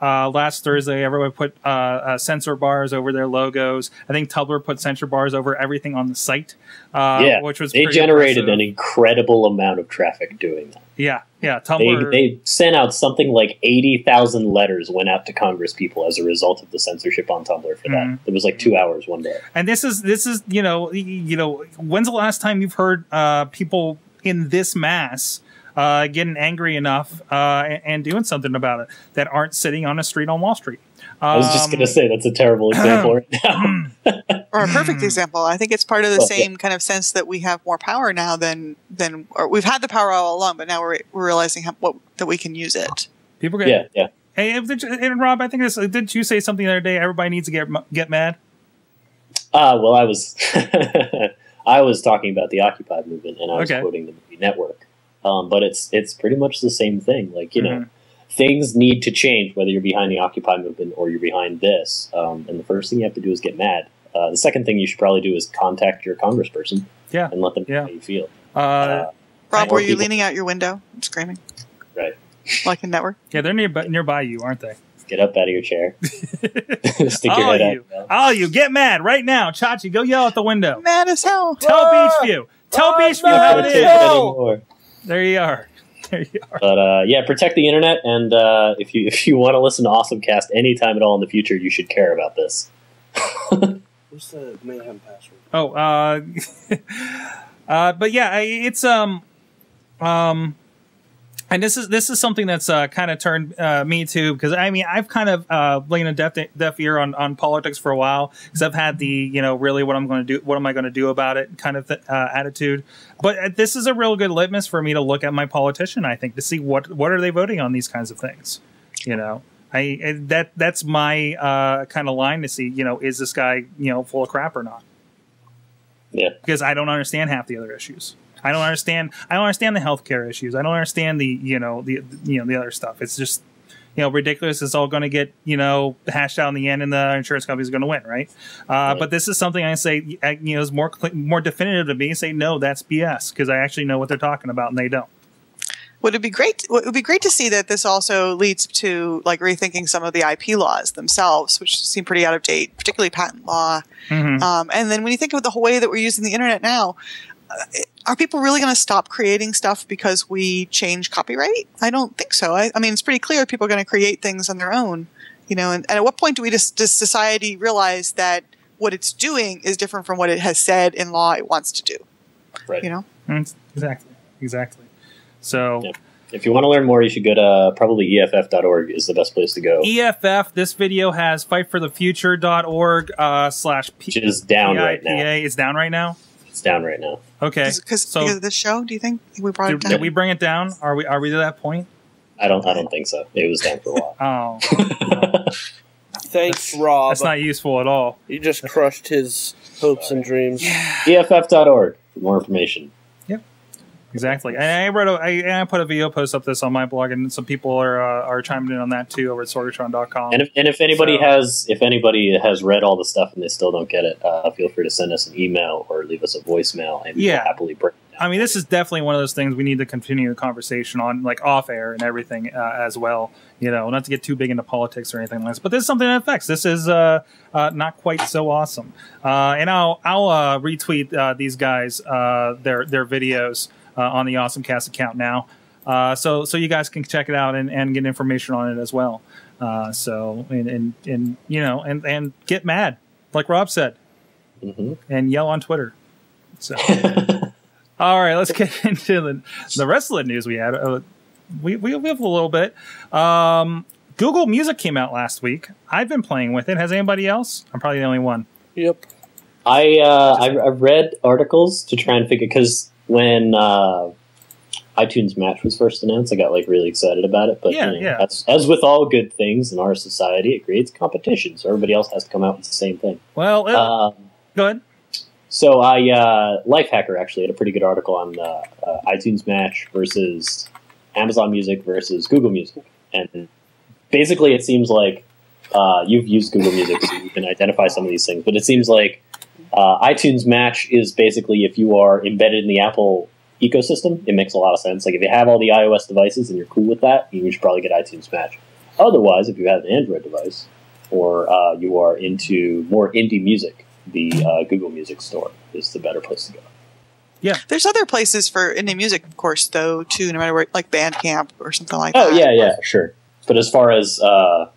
uh, last Thursday. everyone put uh, uh, censor bars over their logos. I think Tumblr put censor bars over everything on the site, uh, yeah, which was they pretty generated impressive. an incredible amount of traffic doing that. Yeah, yeah, They, Tumblr. they sent out something like 80,000 letters went out to Congress people as a result of the censorship on Tumblr for Mhm. that. It was like two hours one day. and this is this is you know you know when's the last time you've heard uh, people in this mass uh, getting angry enough uh, and, and doing something about it that aren't sitting on a street on Wall Street? I was just Um, going to say that's a terrible example right now. or a perfect example. I think it's part of the Well, yeah. same kind of sense that we have more power now than than or we've had the power all along, but now we're, we're realizing how, what, that we can use it. people get yeah, yeah. Hey, if the- and Rob, I think this. Didn't you say something the other day? Everybody needs to get get mad. Uh, well, I was I was talking about the Occupy movement, and I was Okay. quoting the movie Network. Um, but it's it's pretty much the same thing. Like you know, Mhm. things need to change whether you're behind the Occupy movement or you're behind this. Um, and the first thing you have to do is get mad. Uh, the second thing you should probably do is contact your congressperson Yeah. and let them know Yeah. how you feel. Uh, Uh, Rob, were you people- leaning out your window and screaming right. like a network? yeah, they're near, nearby you, aren't they? Get up out of your chair. Stick your all head you, out. all you, get mad right now, Chachi. Go yell at the window. Mad as hell. Tell! Beachview. Tell Beachview how Can't it take it is. No! anymore. There you are. There you are. But uh, yeah, protect the internet, and uh, if you if you want to listen to awesome AwesomeCast anytime at all in the future, you should care about this. What's the mayhem password? Oh, uh, uh, but yeah, it's um, um, and this is this is something that's uh, kind of turned uh, me to because I mean I've kind of uh, laid a deaf deaf ear on, on politics for a while because I've had the you know really what I'm going to do what am I going to do about it kind of th- uh, attitude, but uh, this is a real good litmus for me to look at my politician I think to see what what are they voting on these kinds of things, you know. I that that's my uh, kind of line to see you know is this guy you know full of crap or not Yeah, because I don't understand half the other issues. I don't understand. I don't understand the healthcare issues. I don't understand the you know the you know the other stuff. It's just you know ridiculous. It's all going to get you know hashed out in the end, and the insurance company is going to win, right? Uh, Right. But this is something I say you know is more more definitive to me. Say no, that's BS because I actually know what they're talking about, and they don't. Would it be great? It would be great to see that this also leads to like rethinking some of the IP laws themselves, which seem pretty out of date, particularly patent law. Mhm. Um, and then when you think of the whole way that we're using the internet now, are people really going to stop creating stuff because we change copyright? I don't think so. I, I mean, it's pretty clear people are going to create things on their own, you know. And, and at what point do we just does society realize that what it's doing is different from what it has said in law it wants to do? right. You know. Mm, Exactly. Exactly. So. Yeah. If you want to learn more, you should go to probably EFF.org is the best place to go. EFF. This video has fightforthefuture.org uh, slash P- Which is down right now. It's down right now. It's down right now. Okay. Because so because of this show, do you think think we brought did, it down? did we bring it down? Are we are we to that point? I don't. I don't think so. It was down for a while. Oh, Thanks, Rob. that's not useful at all. you just crushed his hopes and dreams. EFF.org for more information. Exactly. And I wrote a, I, and I put a video post up this on my blog, and some people are uh, are chiming in on that too over at sorgatron.com. And if, and if anybody So- has if anybody has read all the stuff and they still don't get it, uh, feel free to send us an email or leave us a voicemail, and Yeah. we'll happily break. I mean, this is definitely one of those things we need to continue the conversation on, like off air and everything uh, as well. You know, not to get too big into politics or anything like this, but this is something that affects. This is uh, uh, not quite so awesome. Uh, and I'll I'll uh, retweet uh, these guys uh, their their videos on the Awesome Cast account now, uh, so so you guys can check it out and, and get information on it as well. Uh, so and, and and you know and and get mad like Rob said hmm and yell on Twitter. So, all right, let's get into the the rest of the news we had. Uh, we we we have a little bit. Um, Google Music came out last week. I've been playing with it. Has anybody else? I'm probably the only one. Yep. I uh, I, I read articles to try and figure because when uh, iTunes Match was first announced, I got like really excited about it. But Yeah, you know, yeah. As, as with all good things in our society, it creates competition, so everybody else has to come out with the same thing. Well, uh, Um, go ahead. so I uh, Lifehacker actually had a pretty good article on uh, uh, iTunes Match versus Amazon Music versus Google Music, and basically it seems like uh, you've used Google Music, so you can identify some of these things. But it seems like uh, iTunes Match is basically if you are embedded in the Apple ecosystem, it makes a lot of sense. Like if you have all the iOS devices and you're cool with that, you should probably get iTunes Match. Otherwise, if you have an Android device or uh, you are into more indie music, the uh, Google Music Store is the better place to go. Yeah, there's other places for indie music, of course, though, too. No matter where, like Bandcamp or something like Oh that. Oh yeah, yeah, sure. But as far as uh,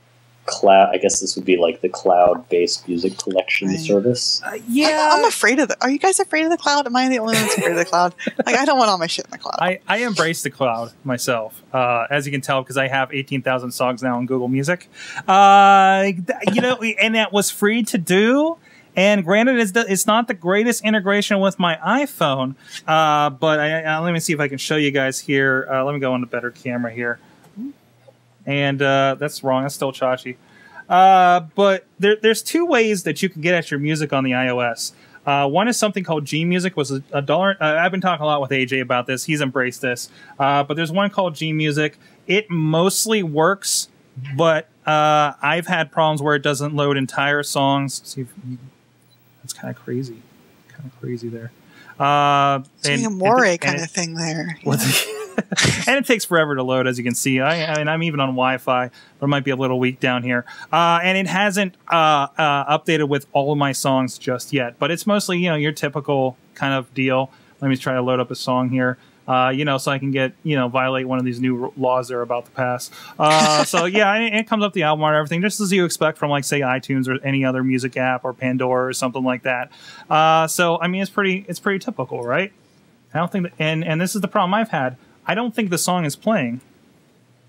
cloud, I guess this would be like the cloud-based music collection Right. service. Uh, I'm, yeah, I'm afraid of the. Are you guys afraid of the cloud? Am I the only one that's afraid of the cloud? Like, I don't want all my shit in the cloud. I, I embrace the cloud myself, uh, as you can tell, because I have 18,000 songs now on Google Music. Uh, you know, and that was free to do. And granted, it's, the, it's not the greatest integration with my iPhone, uh, but I, I, let me see if I can show you guys here. Uh, let me go on the better camera here. And uh, that's wrong. That's still Chachi. Uh, but there, there's two ways that you can get at your music on the iOS. Uh, one is something called G Music, was a, a dollar. Uh, I've been talking a lot with AJ about this. He's embraced this. Uh, but there's one called G Music. It mostly works, but uh, I've had problems where it doesn't load entire songs. See, if that's kind of crazy. Kind of crazy there. Uh, It's and- a more kind of thing there. What's and it takes forever to load, as you can see. I, I mean, I'm even on Wi-Fi, but it might be a little weak down here. Uh, and it hasn't uh, uh, updated with all of my songs just yet, but it's mostly you know your typical kind of deal. Let me try to load up a song here. Uh, you know, so I can get you know violate one of these new laws they're about to pass. Uh, so yeah, it, it comes up the album art, and everything, just as you expect from like say iTunes or any other music app or Pandora or something like that. Uh, so I mean, it's pretty it's pretty typical, right? I don't think that, and and this is the problem I've had. I don't think the song is playing.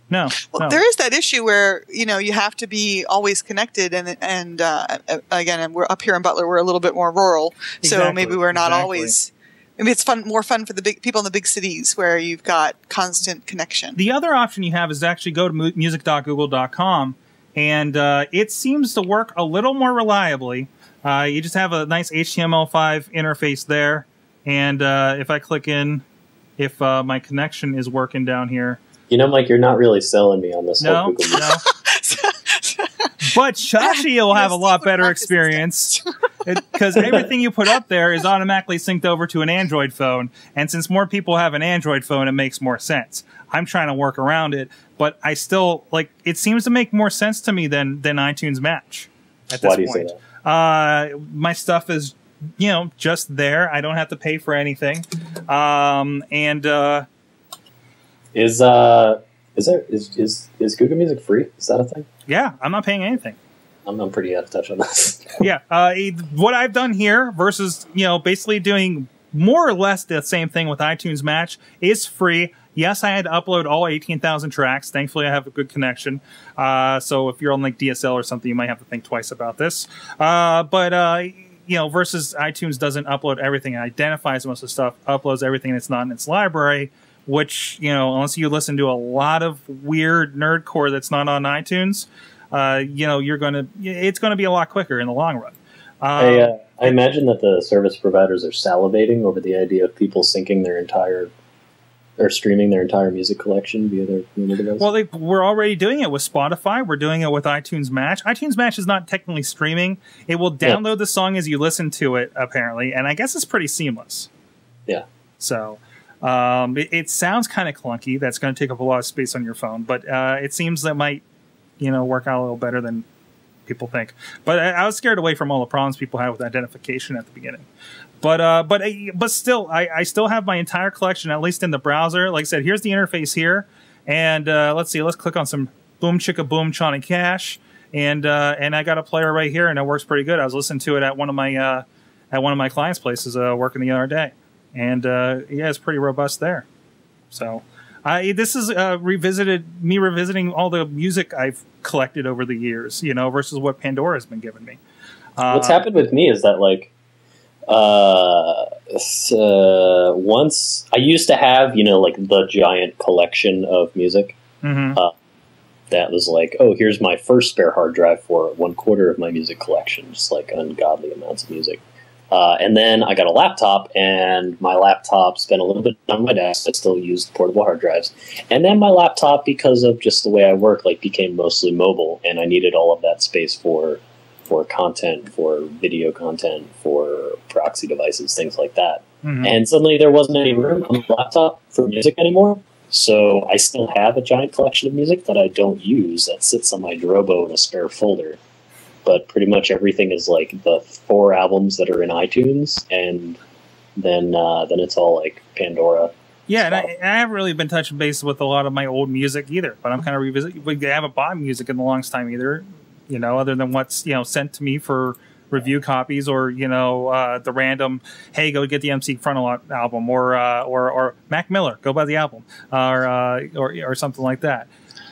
No, Well, no. there is that issue where you know you have to be always connected, and and uh, again, we're up here in Butler, we're a little bit more rural, so maybe we're not exactly. always. Maybe it's fun, more fun for the big people in the big cities where you've got constant connection. the other option you have is actually go to mu- music.google.com, and uh, it seems to work a little more reliably. Uh, you just have a nice HTML5 interface there, and uh, if I click in, if uh, my connection is working down here, You know, Mike, you're not really selling me on this no, whole Google Music. no. But Chachi will have a lot better experience because everything you put up there is automatically synced over to an Android phone. And since more people have an Android phone, it makes more sense. I'm trying to work around it, but I still like it seems to make more sense to me than than iTunes Match at this Why do you say point. Uh, my stuff is you know just there. I don't have to pay for anything. Um, and uh, Is uh is there is is is Google Music free? Is that a thing? yeah, I'm not paying anything. I'm, I'm pretty out of touch on this. yeah, uh, what I've done here versus you know basically doing more or less the same thing with iTunes Match is free. Yes, I had to upload all 18,000 tracks. Thankfully, I have a good connection. Uh, so if you're on like DSL or something, you might have to think twice about this. Uh, but uh, you know, versus iTunes doesn't upload everything, it identifies most of the stuff, uploads everything that's not in its library. Which you know, unless you listen to a lot of weird nerdcore that's not on iTunes, uh, you know, you're gonna it's gonna be a lot quicker in the long run. I, Um, uh, I imagine that the service providers are salivating over the idea of people syncing their entire or streaming their entire music collection via their mobile device. Well, they, we're already doing it with Spotify. We're doing it with iTunes Match. iTunes Match is not technically streaming. It will Yeah. download the song as you listen to it, apparently, and I guess it's pretty seamless. yeah. So, Um, it, it sounds kind of clunky. That's going to take up a lot of space on your phone, but uh, it seems that might, you know, work out a little better than people think. But I, I was scared away from all the problems people had with identification at the beginning. But uh, but uh, but still, I, I still have my entire collection at least in the browser. Like I said, here's the interface here, and uh, let's see, let's click on some Boom Chicka Boom Johnny Cash, and uh, and I got a player right here, and it works pretty good. I was listening to it at one of my uh, at one of my clients' places uh, working the other day, and uh, yeah, it's pretty robust there. So. I, this is uh, revisited me revisiting all the music I've collected over the years, you know, versus what Pandora has been giving me. What's Uh, happened with me is that like uh, uh, once I used to have you know like the giant collection of music. Mhm. that was like oh here's my first spare hard drive for one quarter of my music collection just like ungodly amounts of music. Uh, and then I got a laptop and my laptop spent a little bit on my desk I still used portable hard drives. And then my laptop because of just the way I work like became mostly mobile and I needed all of that space for for content, for video content, for proxy devices, things like that. Mhm. And suddenly there wasn't any room on the laptop for music anymore. So I still have a giant collection of music that I don't use that sits on my Drobo in a spare folder. But pretty much everything is like the four albums that are in iTunes, and then uh, then it's all like Pandora. Yeah, and I, and I haven't really been touching base with a lot of my old music either. But I'm kind of revisiting. We haven't bought music in the longest time either. You know, other than what's you know sent to me for review copies or you know uh, the random hey go get the MC Frontalot album or uh, or or Mac Miller go buy the album or uh, or or something like that.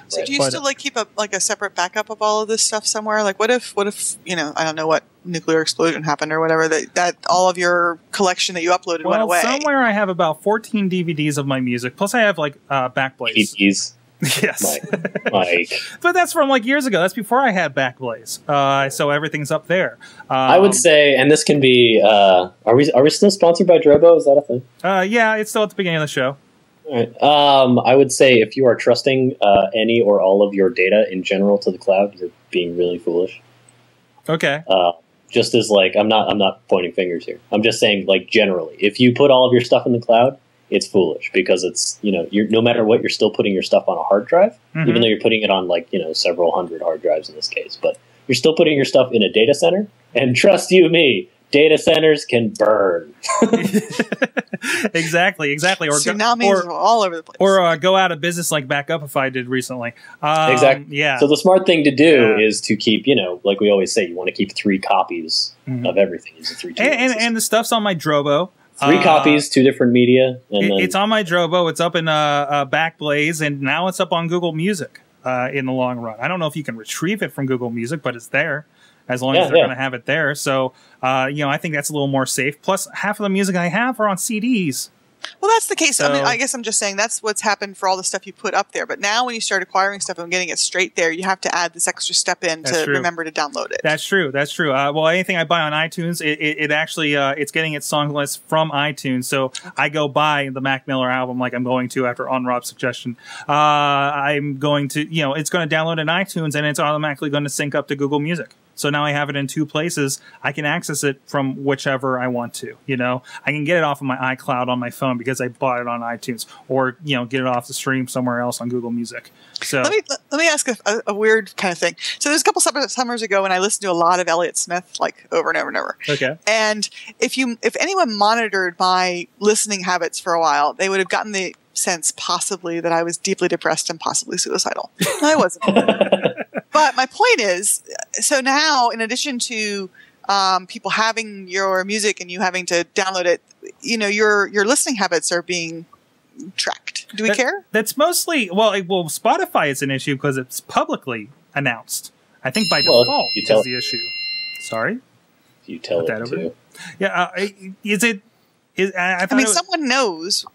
So do you But- still like keep a like a separate backup of all of this stuff somewhere? Like what if what if you know I don't know what nuclear explosion happened or whatever that that all of your collection that you uploaded went Well, away. somewhere I have about 14 DVDs of my music. Plus, I have like uh, Backblaze. EPs, yes, like, like but that's from like years ago. That's before I had Backblaze. Uh, so everything's up there. Um, I would say, and this can be. Uh, are we are we still sponsored by Drobo? Is that a thing? Uh, yeah, it's still at the beginning of the show. All right. Um, I would say if you are trusting uh, any or all of your data in general to the cloud, you're being really foolish. Okay. Uh, just as like I'm not I'm not pointing fingers here. I'm just saying like generally, if you put all of your stuff in the cloud, it's foolish because it's you know you're no matter what you're still putting your stuff on a hard drive, Mhm. even though you're putting it on like you know several hundred hard drives in this case, but you're still putting your stuff in a data center. And trust you me, data centers can burn. exactly, exactly. Or go, Tsunamis or, all over the place. or uh, go out of business like Backupify did recently. Um, Exactly. Yeah. So the smart thing to do Yeah. is to keep, you know, like we always say, you want to keep three copies Mhm. of everything. Use a three and, and and the stuff's on my Drobo. Three Uh, copies, two different media, and It- it's on my Drobo. It's up in uh, uh, Backblaze, and now it's up on Google Music. Uh, in the long run, I don't know if you can retrieve it from Google Music, but it's there as long Yeah, as they're yeah. going to have it there. So, uh, you know, I think that's a little more safe. Plus, half of the music I have are on CDs. Well, that's the case. I mean, I guess I'm just saying that's what's happened for all the stuff you put up there. But now, when you start acquiring stuff and getting it straight there, you have to add this extra step in to true. remember to download it. That's true. That's true. Uh, well, anything I buy on iTunes, it, it, it actually uh, it's getting its song list from iTunes. So I go buy the Mac Miller album like I'm going to after on Rob's suggestion. Uh, I'm going to, you know, it's going to download in iTunes and it's automatically going to sync up to Google Music. So now I have it in two places. I can access it from whichever I want to. You know, I can get it off of my iCloud on my phone because I bought it on iTunes, or you know, get it off the stream somewhere else on Google Music. So Let me let, let me ask a, a, a weird kind of thing. So there's a couple summer, summers ago when I listened to a lot of Elliott Smith, like over and over and over. okay, And if you if anyone monitored my listening habits for a while, they would have gotten the sense possibly that I was deeply depressed and possibly suicidal. I wasn't. but my point is, so now in addition to um, people having your music and you having to download it, you know your your listening habits are being tracked. Do we That- care? That's mostly well, it, well, Spotify is an issue because it's publicly announced. I think by Well, default you tell- is the issue. Sorry, you tell Put that it over to. yeah. Uh, is it? Is I, I, I mean, it was- someone knows.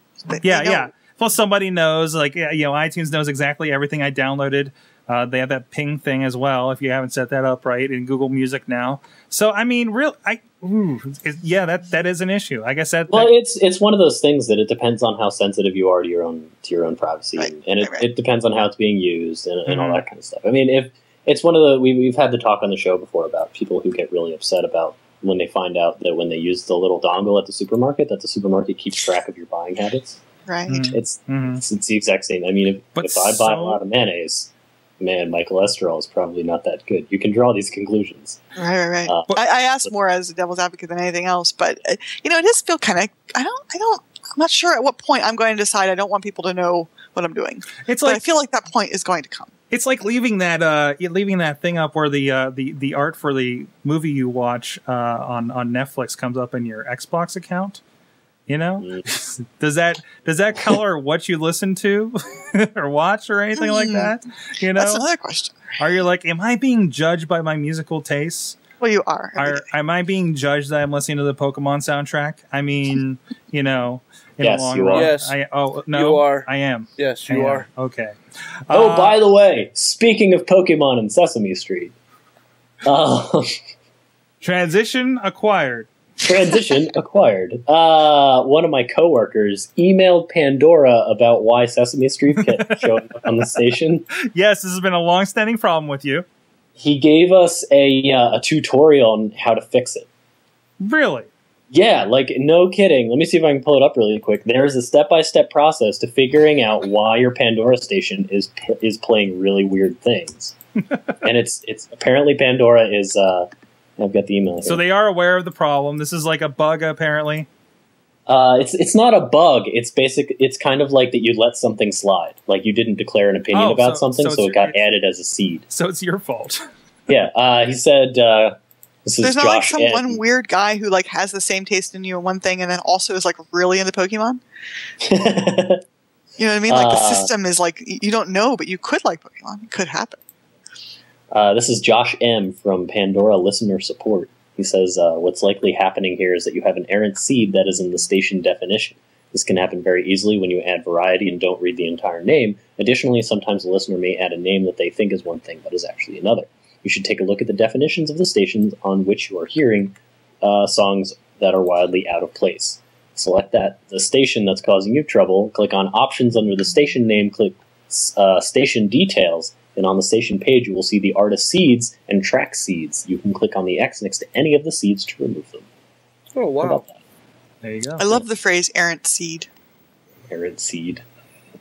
Yeah, know. yeah. Well, somebody knows, like you know, iTunes knows exactly everything I downloaded. Uh, they have that ping thing as well. If you haven't set that up right in Google Music now, so I mean, real, I ooh, yeah, that that is an issue. I guess that, Well, that- it's it's one of those things that it depends on how sensitive you are to your own to your own privacy, Right, and, and it, right, right. it depends on how it's being used and, and all Mhm. that kind of stuff. I mean, if it's one of the we, we've had the talk on the show before about people who get really upset about when they find out that when they use the little dongle at the supermarket, that the supermarket keeps track of your buying habits. Right. Mhm. It's it's, it's the exact same. I mean, if, if I buy so- a lot of mayonnaise, man, my cholesterol is probably not that good. You can draw these conclusions. Right, right, right. Uh, I, I asked more as a devil's advocate than anything else, but uh, you know, it does feel kind of. I don't. I don't. I'm not sure at what point I'm going to decide I don't want people to know what I'm doing. It's But I feel like that point is going to come. it's like leaving that uh leaving that thing up where the uh the the art for the movie you watch uh on on Netflix comes up in your Xbox account. You know, Mm. does that does that color what you listen to or watch or anything like Hmm. that? You know, That's another question. are you like, am I being judged by my musical tastes? Well, you are. Are, am I being judged that I'm listening to the Pokemon soundtrack? I mean, you know, in Yes, the long you run, are. Yes. I, oh no, You are. I am. Yes, you am. are. Okay. Oh, Uh, by the way, speaking of Pokemon and Sesame Street, um, transition acquired. Transition acquired. Uh, one of my coworkers emailed Pandora about why Sesame Street kept showing up on the station. Yes, this has been a long-standing problem with you. He gave us a uh, a tutorial on how to fix it. Really? Yeah, like no kidding. Let me see if I can pull it up really quick. There's a step by step process to figuring out why your Pandora station is is playing really weird things, and it's it's apparently Pandora is. Uh, I've got the email. Here. So they are aware of the problem. This is like a bug, apparently. Uh, it's it's not a bug. It's basic. It's kind of like that you let something slide. Like you didn't declare an opinion Oh, about so- something, so so, it's- it got added as a seed. So it's your fault. Yeah. Uh, he said. Uh, this is There's not like some N. one weird guy who like has the same taste in you in one thing and then also is like really into Pokemon. You know what I mean? Like the Uh, system is like you don't know, but you could like Pokemon. It could happen. Uh, this is Josh M from Pandora Listener Support. He says, uh, What's likely happening here is that you have an errant seed that is in the station definition. This can happen very easily when you add variety and don't read the entire name. Additionally, sometimes a listener may add a name that they think is one thing but is actually another. You should take a look at the definitions of the stations on which you are hearing uh, songs that are wildly out of place. Select that the station that's causing you trouble. Click on options under the station name. Click uh, station details, and on the station page, you will see the artist seeds and track seeds. You can click on the X next to any of the seeds to remove them. Oh wow! about that? There you go. I love the phrase errant seed. Errant seed.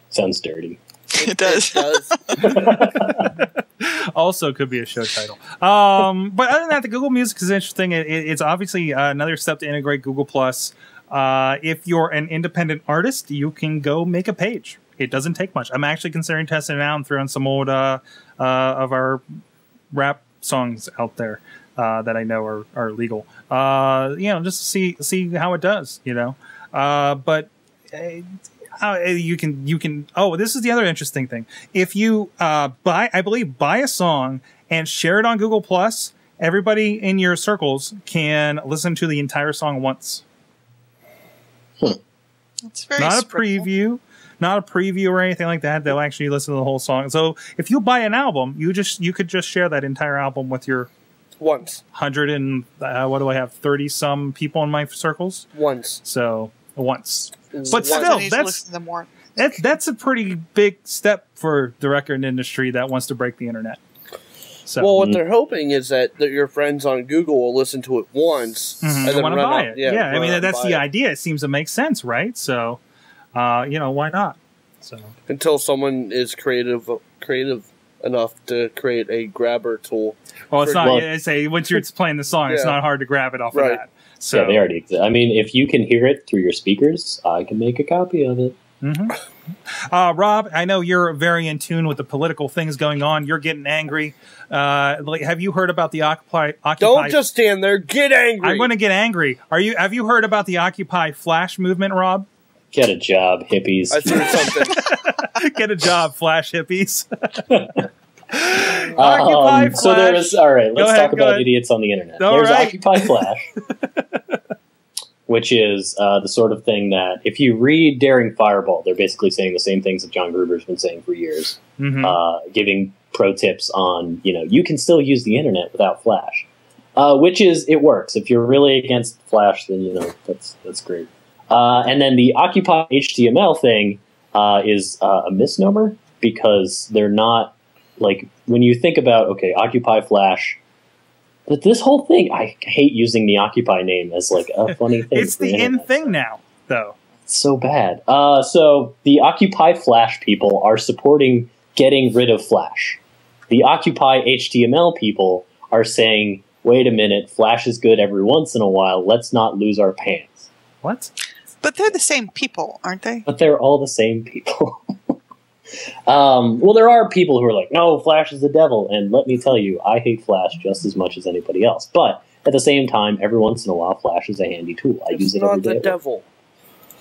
Sounds dirty. It does. It does. also could be a show title. Um, but other than that, the Google Music is interesting. It, it- it's obviously uh, another step to integrate Google Plus. Uh, if you're an independent artist, you can go make a page. It doesn't take much. I'm actually considering testing it out and throwing some old uh, uh, of our rap songs out there uh, that I know are, are legal. Uh, you know, just to see see how it does. You know, uh, but. Uh, uh, you can you can oh this is the other interesting thing if you uh, buy i believe buy a song and share it on google plus everybody in your circles can listen to the entire song once It's very not a preview not a preview or anything like that they'll actually listen to the whole song so if you buy an album you just you could just share that entire album with your Once, 100 and uh, what do i have 30 some people in my circles once. so once But Once. still, I that's- to more. That's that's a pretty big step for the record industry that wants to break the internet. So Well, what they're hoping is that, that your friends on Google will listen to it once Mhm. and then want to buy out- it. Yeah, I mean that's the it idea. It seems to make sense, right? So, uh, you know, why not? So until someone is creative creative enough to create a grabber tool. well, it's not. Well- it's a once you're playing the song, it's not hard to grab it off Right. of that. So yeah, they already exist. I mean, if you can hear it through your speakers, I can make a copy of it. Mhm. Uh, Rob, I know you're very in tune with the political things going on. You're getting angry. Uh, like, have you heard about the Occupy? Occupy Don't just stand there. Get angry. I'm going to get angry. Are you? Have you heard about the Occupy Flash movement, Rob? Get a job, hippies. I threw something. Get a job, Flash hippies. Occupy Um, so there was all right. Let's ahead, talk about ahead. idiots on the internet. All There's right. Occupy Flash, which is uh, the sort of thing that if you read Daring Fireball, they're basically saying the same things that John Gruber's been saying for years, Mhm. uh, giving pro tips on you know you can still use the internet without Flash, uh, which is it works. If you're really against Flash, then you know that's that's great. Uh, and then the Occupy HTML thing uh, is uh, a misnomer because they're not like when you think about okay, Occupy Flash. But this whole thing, I hate using the Occupy name as like a funny thing. it's the in thing now, though. so bad. Uh, so the Occupy Flash people are supporting getting rid of Flash. The Occupy HTML people are saying, "Wait a minute, Flash is good every once in a while. Let's not lose our pants." What? But they're the same people, aren't they? But they're all the same people. um, well, there are people who are like, "No, Flash is the devil," and let me tell you, I hate Flash just as much as anybody else. But at the same time, every once in a while, Flash is a handy tool. I use It's it every not day. the devil.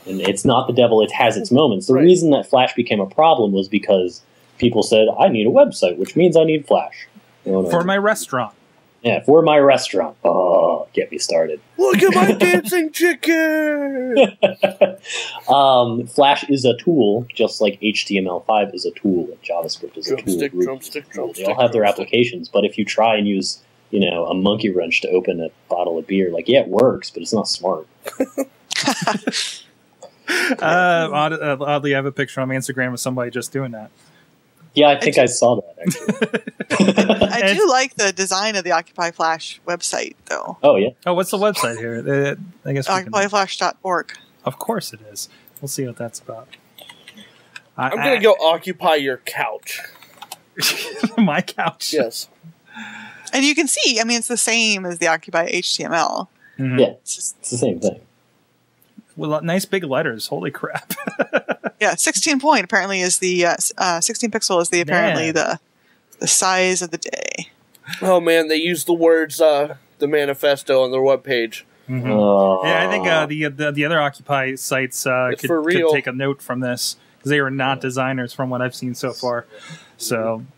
and it's not the devil it has its moments the Right. reason that flash became a problem was because people said i need a website which means i need flash no. For my restaurant. Yeah for my restaurant oh get me started Look at my dancing chicken. um, flash is a tool just like html5 is a tool and javascript is a Drumstick, tool Ruby drumstick, is a they all have their applications but if you try and use you know a monkey wrench to open a bottle of beer like yeah it works but it's not smart Uh, uh, oddly, I have a picture on my Instagram of somebody just doing that. Yeah i think i saw that actually I do like the design of the Occupy Flash website, though. oh yeah Oh, what's the website here? Uh, I guess we can, OccupyFlash.org. of course it is. We'll see what that's about. I, I'm gonna go occupy your couch. my couch. Yes. And you can see, I mean, it's the same as the Occupy HTML. Mhm. yeah It's just, it's the same thing With nice big letters. Holy crap! yeah, 16 point apparently is the, uh, uh, 16 pixel is the apparently Yeah. the the size of the day. Oh man, they use the words uh, the manifesto on their webpage. Mhm. Oh. Yeah, I think uh, the, the the other Occupy sites uh, could, for could take a note from this because they are not designers from what I've seen so far. So, I'm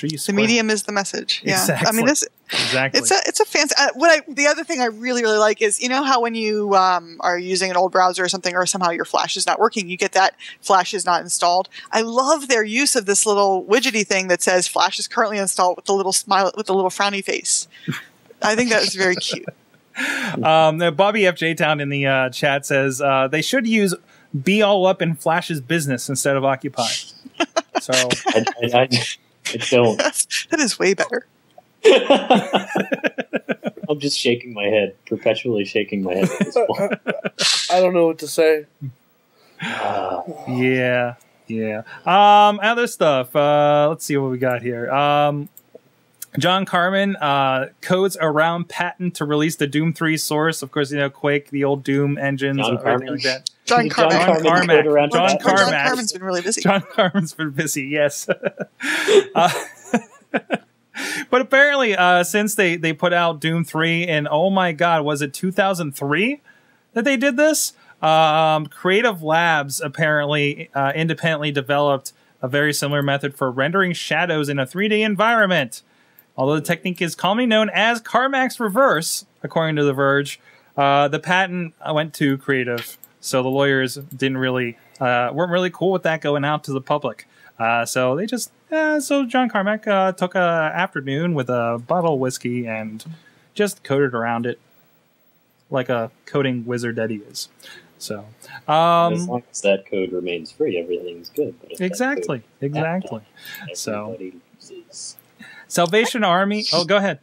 sure you The medium is the message. Yeah, I mean, this exactly. it's a it's a fancy. Uh, what I the other thing I really really like is you know how when you um, are using an old browser or something or somehow your Flash is not working, you get that Flash is not installed. I love their use of this little widgety thing that says Flash is currently installed with the little smile with the little frowny face. I think that is very cute. Um, Bobby FJ Town in the uh, chat says uh, they should use "be all up in Flash's business" instead of "occupy." So I, I, I, I don't. that is way better. I'm just shaking my head, perpetually shaking my head at this point. I don't know what to say. Ah, yeah, yeah. Um, other stuff. Uh, let's see what we got here. Um, John Carmen uh, codes around patent to release the Doom Three source. Of course, you know Quake, the old Doom engines, John and everything Carmen? like that. John John Carmack. Carmen Carmack. code around John that. Well, John Carmack. Carmen's been really busy. John Carmen's been busy, yes. uh, but apparently, uh, since they, they put out Doom 3, and oh my god, was it 2003 that they did this? Um, Creative Labs apparently uh, independently developed a very similar method for rendering shadows in a 3D environment. Although the technique is commonly known as Carmack's reverse, according to The Verge, uh, the patent went to Creative, so the lawyers didn't really uh, weren't really cool with that going out to the public. Uh, so they just uh, so John Carmack uh, took a afternoon with a bottle of whiskey and just coded around it like a coding wizard that he is. So as um, long as that code remains free, everything's good. But exactly, code- exactly. So- loses. Salvation Army. Oh, go ahead.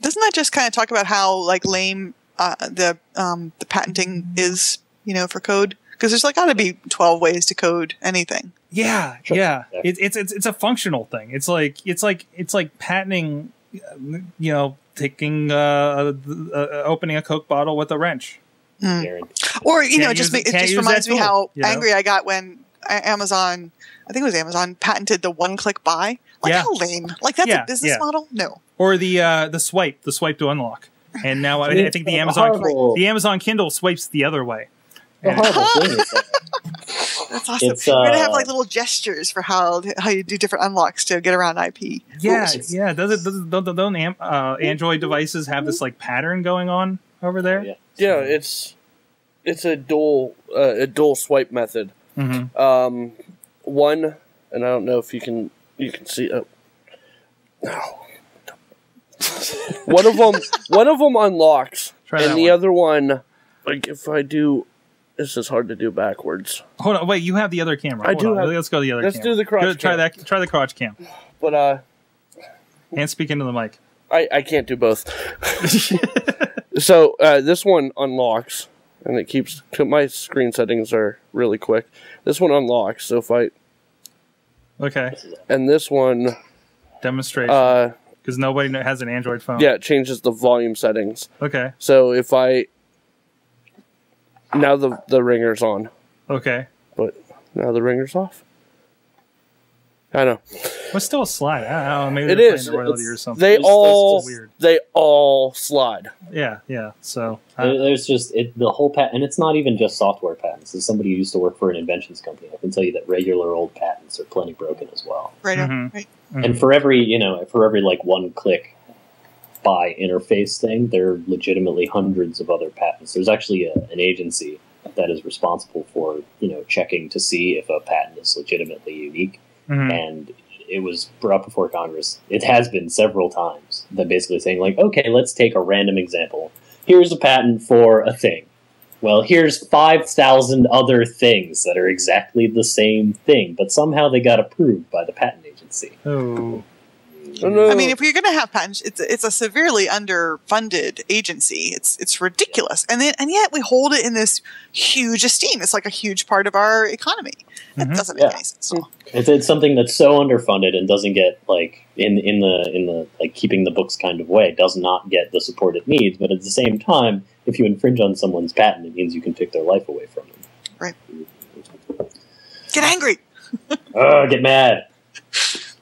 Doesn't that just kind of talk about how like lame uh, the um, the patenting is, you know, for code? Because there's like got to be twelve ways to code anything. Yeah, Sure. yeah. Yeah. It's it's it's it's a functional thing. It's like it's like it's like patenting, uh, you know, taking uh, uh, uh opening a Coke bottle with a wrench. Guaranteed. Or you know, Can't just use- ma- it just reminds me tool, how you know? angry I got when Amazon, I think it was Amazon, patented the one-click buy. Like Yeah. how lame! Like that's Yeah, a business yeah. model? No. Or the uh, the swipe, the swipe to unlock. And now I, I think the Amazon the Amazon Kindle swipes the other way. The horrible thing That's awesome. It's, We're gonna have uh, like little gestures for how how you do different unlocks to get around IP. Yeah, rules. yeah. Does it? Does it don't, don't am, uh, Android devices have this like pattern going on over there? yeah. Yeah, it's it's a dual uh, a dual swipe method. Mm-hmm. Um, one, and I don't know if you can you can see. Oh, no. one of them one of them unlocks, Try and the one. other one, like if I do, this is hard to do backwards. Hold on, wait. You have the other camera. I Hold do on, have- Let's go to the other. let's camera. do the crotch Go, try that. Try the crotch cam But uh, and speak into the mic. I I can't do both. so uh, this one unlocks, and it keeps my screen settings are really quick. This one unlocks, so if I Okay. and this one, Demonstration. uh, Because nobody has an Android phone. yeah, it changes the volume settings. Okay. So if I now the the ringer's on, Okay. but now the ringer's off. I know But still a slide. I don't know. Maybe it they're is. playing the royalty It's- or something. They There's- there's all just weird. they all slide. yeah. Yeah. So. There- There's just it, the whole patent, and it's not even just software patents. As somebody who used to work for an inventions company, I can tell you that regular old patents are plenty broken as well. Right. Mhm. right. mhm. And for every you know, for every like one click buy interface thing, there are legitimately hundreds of other patents. There's actually a, an agency that is responsible for you know checking to see if a patent is legitimately unique Mhm. and it was brought before Congress. It has been several times. That basically saying like, okay, let's take a random example. Here's a patent for a thing. Well, here's five thousand other things that are exactly the same thing, but somehow they got approved by the patent agency. Oh. No. I mean, if we're going to have patents, it's it's a severely underfunded agency. It's it's ridiculous, and then and yet we hold it in this huge esteem. It's like a huge part of our economy. It Mhm. doesn't make Yeah. any sense. at all. It's, it's something that's so underfunded and doesn't get like in in the in the like keeping the books kind of way does not get the support it needs. But at the same time, if you infringe on someone's patent, it means you can take their life away from them. Right. Get angry. Oh, get mad!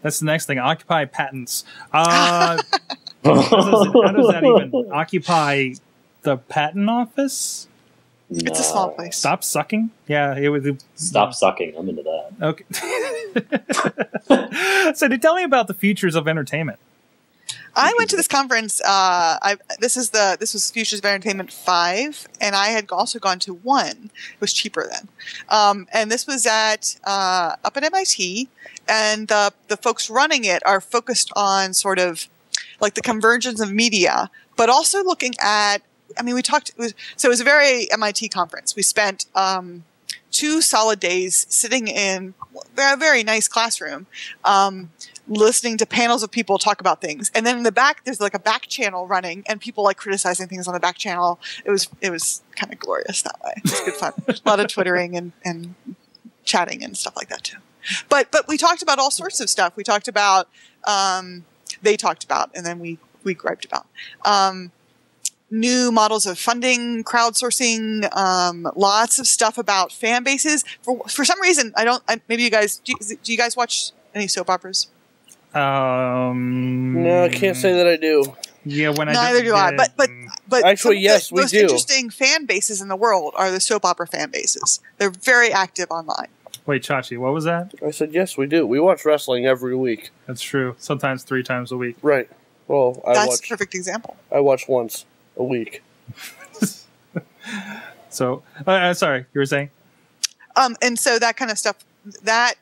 That's the next thing. Occupy patents. Uh, how, does it- how does that even occupy the patent office? It's a small place. Stop sucking. Yeah, it was. Stop sucking. I'm into that. Okay. so, to tell me about the futures of entertainment. I went to this conference. Uh, I this is the this was Futures of Entertainment five, and I had also gone to one. It was cheaper then, um, and this was at uh, up at MIT, and the the folks running it are focused on sort of like the convergence of media, but also looking at. I mean, we talked. It was, so it was a very MIT conference. We spent. Um, Two solid days sitting in a very nice classroom, um, listening to panels of people talk about things. And then in the back, there's like a back channel running and people like criticizing things on the back channel. It was, it was kind of glorious that way. It was good fun. a lot of twittering and, and chatting and stuff like that too. But, but we talked about all sorts of stuff. We talked about, um, they talked about, and then we, we griped about, um, new models of funding, crowdsourcing, um, lots of stuff about fan bases. For, for some reason, I don't, I, maybe you guys, do, you- do you guys watch any soap operas? Um, No, I can't say that I do. Yeah, when I Neither do I. But but but Actually, yes, the we most do. interesting fan bases in the world are the soap opera fan bases. They're very active online. Wait, Chachi, what was that? I said yes, we do. We watch wrestling every week. That's true. Sometimes three times a week. Right. Well, I That's a perfect example. I watch once a week. So, uh, uh, sorry, you were saying? Um, and so that kind of stuff. That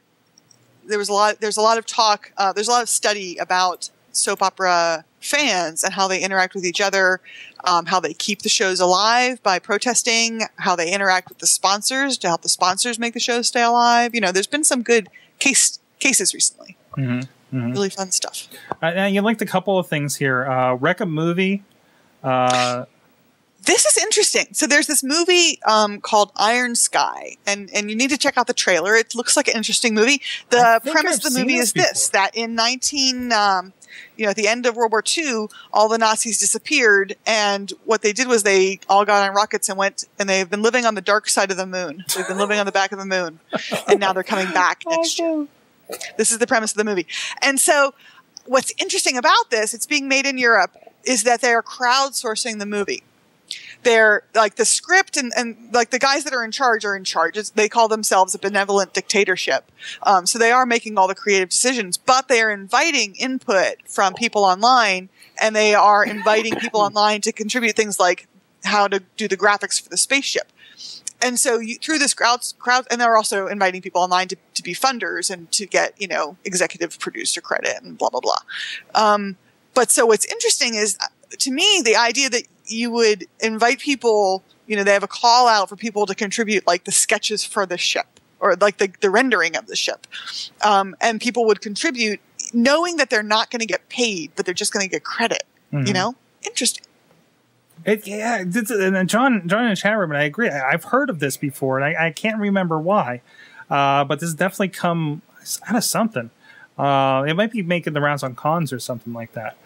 there was a lot. There's a lot of talk. Uh, there's a lot of study about soap opera fans and how they interact with each other, um, how they keep the shows alive by protesting, how they interact with the sponsors to help the sponsors make the shows stay alive. You know, there's been some good case cases recently. Mm-hmm. Really fun stuff. Uh, and you linked a couple of things here. Uh, Wreck a movie. Uh, This is interesting. So there's this movie um, called Iron Sky, and and you need to check out the trailer. It looks like an interesting movie. The premise I've of the movie is this: that in 19, um, you know, at the end of World War II, all the Nazis disappeared, and what they did was they all got on rockets and went, and they've been living on the dark side of the moon. They've been living on the back of the moon, and now they're coming back oh, next year. This is the premise of the movie. And so, what's interesting about this, it's being made in Europe, is that they are crowdsourcing the movie. They're like the script and, and like the guys that are in charge are in charge. It's, they call themselves a benevolent dictatorship. Um, so they are making all the creative decisions, but they are inviting input from people online and they are inviting people online to contribute things like how to do the graphics for the spaceship and so you, through this crowd, crowd, and they're also inviting people online to, to be funders and to get you know executive producer credit and blah blah blah. Um, but so what's interesting is uh, to me the idea that you would invite people, you know, they have a call out for people to contribute like the sketches for the ship or like the, the rendering of the ship, um, and people would contribute knowing that they're not going to get paid, but they're just going to get credit. mhm. You know, interesting. It, yeah, it's, and then John, John in the chat room, and I agree. I, I've heard of this before, and I, I can't remember why, uh, but this has definitely come out of something. Uh, it might be making the rounds on cons or something like that.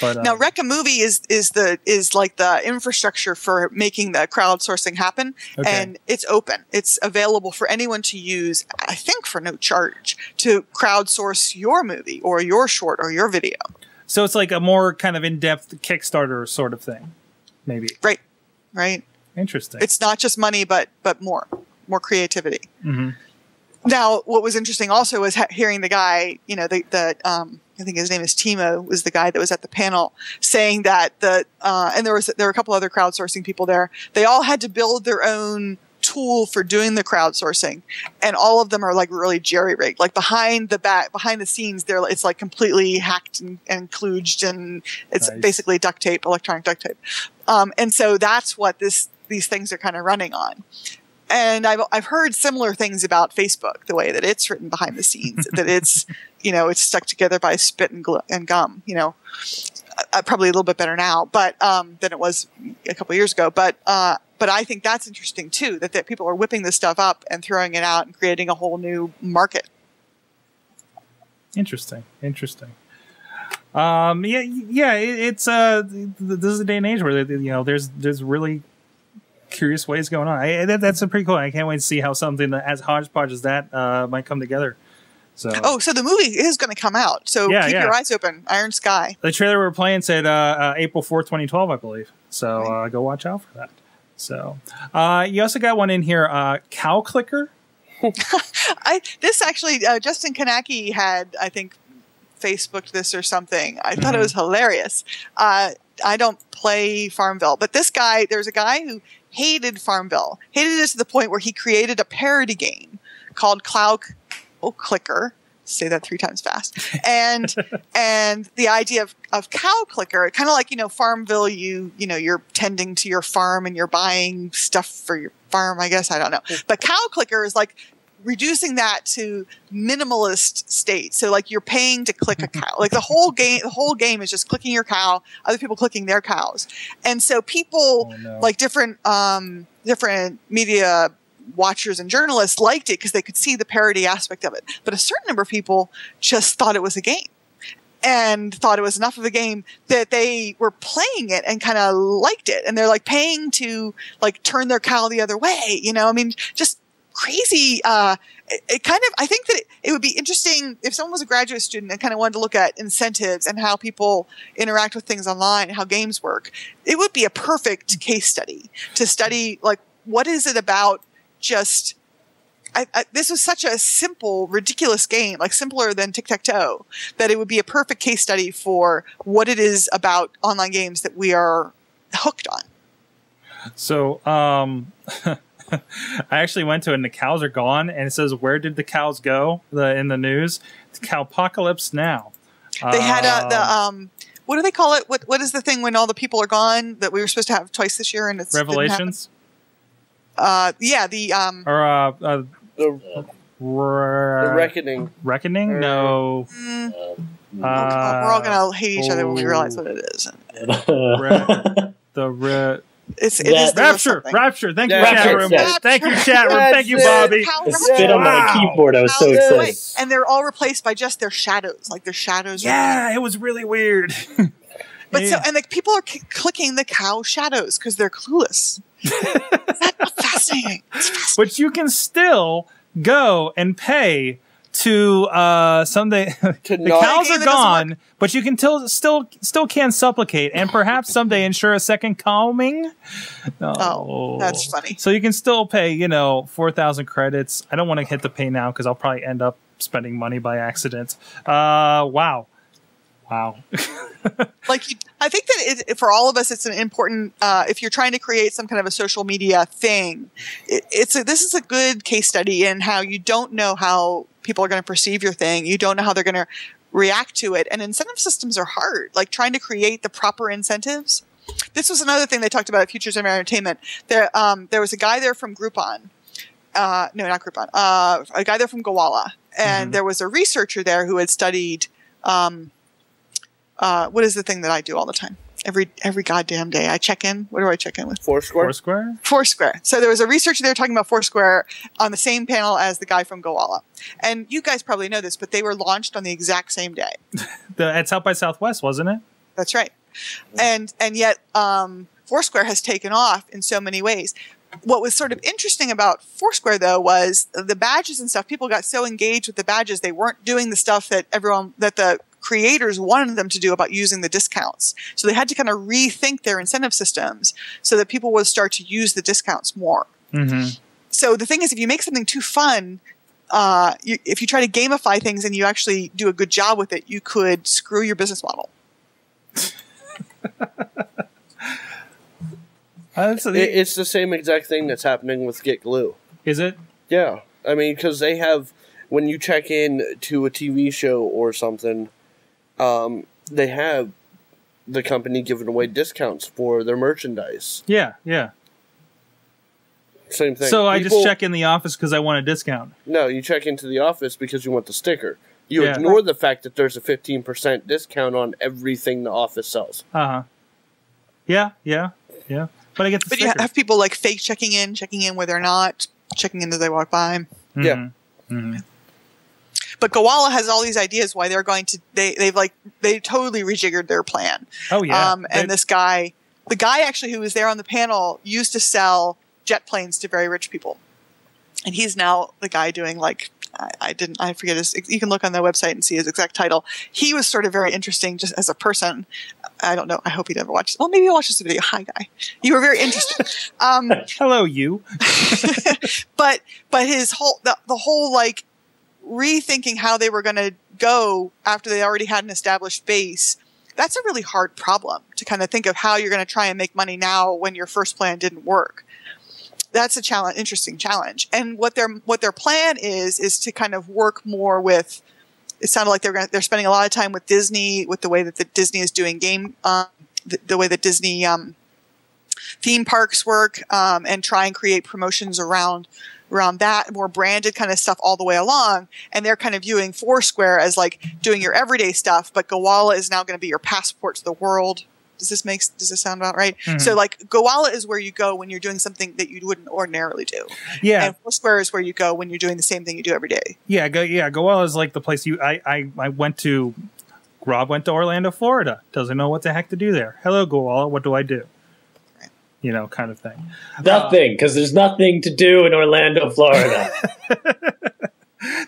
But uh, Now, Wreck a Movie is is the is like the infrastructure for making the crowdsourcing happen, Okay. and it's open. It's available for anyone to use. I think for no charge to crowdsource your movie or your short or your video. so it's like a more kind of in-depth Kickstarter sort of thing, maybe. Right, right. Interesting. It's not just money, but but more more creativity. Mhm. Now, what was interesting also was ha- hearing the guy, you know, the, the um, I think his name is Timo, was the guy that was at the panel saying that the uh, and there was there were a couple other crowdsourcing people there. They all had to build their own tool for doing the crowdsourcing, and all of them are like really jerry rigged. Like behind the back, behind the scenes, they're it's like completely hacked and, and kludged, and it's Nice. basically duct tape, electronic duct tape. Um, and so that's what this these things are kind of running on. And I've I've heard similar things about Facebook, the way that it's written behind the scenes, that it's you know it's stuck together by spit and, glu- and gum. You know, uh, probably a little bit better now, but um, than it was a couple years ago. But uh, but I think that's interesting too, that, that people are whipping this stuff up and throwing it out and creating a whole new market. Interesting. Interesting. Um, yeah, yeah. It, it's uh, this is a day and age where you know there's there's really curious ways going on. I, that, that's a pretty cool. I can't wait to see how something as hodgepodge as that uh, might come together. So Oh, so the movie is going to come out. So Yeah, keep yeah. your eyes open. Iron Sky. the trailer we were playing said uh, uh, April fourth, twenty twelve, I believe. So uh, go watch out for that. So uh, you also got one in here, uh, Cow Clicker. I this actually uh, Justin Kanaki had I think Facebooked this or something. I thought it was hilarious. Uh, I don't play Farmville, but this guy, there's a guy who hated Farmville, hated it to the point where he created a parody game called Cloud oh, Clicker. Say that three times fast, and and the idea of, of cow clicker, kind of like you know Farmville, you you know you're tending to your farm and you're buying stuff for your farm. I guess I don't know, but cow clicker is like reducing that to minimalist state. So like you're paying to click a cow. Like the whole game, the whole game is just clicking your cow, other people clicking their cows. And so people Oh, no. like different, um, different media watchers and journalists liked it because they could see the parody aspect of it. But a certain number of people just thought it was a game and thought it was enough of a game that they were playing it and kind of liked it. And they're like paying to like turn their cow the other way. You know, I mean, just crazy. Uh, it, kind of, I think that it, it would be interesting if someone was a graduate student and kind of wanted to look at incentives and how people interact with things online, and how games work. It would be a perfect case study to study like what is it about just I, I, this was such a simple, ridiculous game, like simpler than tic tac toe, that it would be a perfect case study for what it is about online games that we are hooked on. So, um, I actually went to it and the cows are gone, and it says, "Where did the cows go?" The in the news, it's cowpocalypse now. They had a, the Um, um, what do they call it? What what is the thing when all the people are gone that we were supposed to have twice this year and it's? Revelations Uh, yeah, the um, or uh, uh, The, r- the reckoning. reckoning? or- No, mm, Um, uh, we're all gonna hate each other when we realize what it is. the re- It's it is That- rapture, rapture. Thank you, Yeah, chat room. yes. Thank you, chat room. Thank you, Bobby. Cow spit on Wow. my keyboard. I was so excited. away. And they're all replaced by just their shadows, like their shadows. are Yeah, it was really weird. But so, and the people are c- clicking the cow shadows because they're clueless. That's fascinating. It's fascinating. but you can still go and pay to uh someday To the cows are gone but you can still still still can supplicate and perhaps someday ensure a second calming no. Oh, that's funny. so you can still pay you know 4000 credits i don't want to hit the pay now because i'll probably end up spending money by accident uh wow wow like you, I think that it, for all of us, it's an important. Uh, if you're trying to create some kind of a social media thing, it, it's a, this is a good case study in how you don't know how people are going to perceive your thing. You don't know how they're going to react to it, and incentive systems are hard. Like trying to create the proper incentives. This was another thing they talked about at Futures of Entertainment. There, um, there was a guy there from Groupon. Uh, no, not Groupon. Uh, a guy there from Gowalla, and Mhm. there was a researcher there who had studied. Um, uh, what is the thing that I do all the time? every every goddamn day. I check in. What do I check in with? Foursquare. Foursquare. Foursquare. So there was a researcher there talking about Foursquare on the same panel as the guy from Gowalla. And you guys probably know this, but they were launched on the exact same day. The, at South by Southwest, wasn't it? That's right. And and yet um, Foursquare has taken off in so many ways. What was sort of interesting about Foursquare though was the badges and stuff. People got so engaged with the badges, they weren't doing the stuff that everyone that the creators wanted them to do about using the discounts. So they had to kind of rethink their incentive systems so that people would start to use the discounts more. Mm-hmm. So the thing is, if you make something too fun, uh, you, if you try to gamify things and you actually do a good job with it, you could screw your business model. So It, the- it's the same exact thing that's happening with GetGlue. is it? Yeah, I mean, because they have when you check in to a TV show or something, um, they have the company giving away discounts for their merchandise. Yeah, yeah. Same thing. So I just check in the office because I want a discount. No, you check into the office because you want the sticker. You Yeah. ignore the fact that there's a fifteen percent discount on everything the office sells. Uh huh. Yeah, yeah, yeah. But I get the But you have people like fake checking in, checking in where they're not, checking in as they walk by. Yeah. Mhm. But Gowalla has all these ideas why they're going to they they've like they totally rejiggered their plan. Oh yeah. Um, and They- this guy, the guy actually who was there on the panel, used to sell jet planes to very rich people, and he's now the guy doing like I, I didn't I forget his. You can look on their website and see his exact title. He was sort of very interesting just as a person. I don't know. I hope he never watches. Well, maybe he'll watch this video. Hi, guy. You were very interesting. Um, Hello, you. but but his whole the, the whole like rethinking how they were going to go after they already had an established base that's a really hard problem to kind of think of how you're going to try and make money now when your first plan didn't work. That's a challenge interesting challenge. And what their what their plan is is to kind of work more with it sounded like they're they're spending a lot of time with Disney with the way that the Disney is doing game um, the, the way that Disney um, theme parks work um, and try and create promotions around around that more branded kind of stuff all the way along and they're kind of viewing foursquare as like doing your everyday stuff but gowalla is now going to be your passport to the world does this make does this sound about right Mhm. so like gowalla is where you go when you're doing something that you wouldn't ordinarily do Yeah, and foursquare is where you go when you're doing the same thing you do every day yeah, go, yeah. Gowalla is like the place you. I, I, I went to. Rob went to Orlando, Florida. Doesn't know what the heck to do there. Hello, Gowalla. What do I do? You know, kind of thing. Nothing, because there's nothing to do in Orlando, Florida.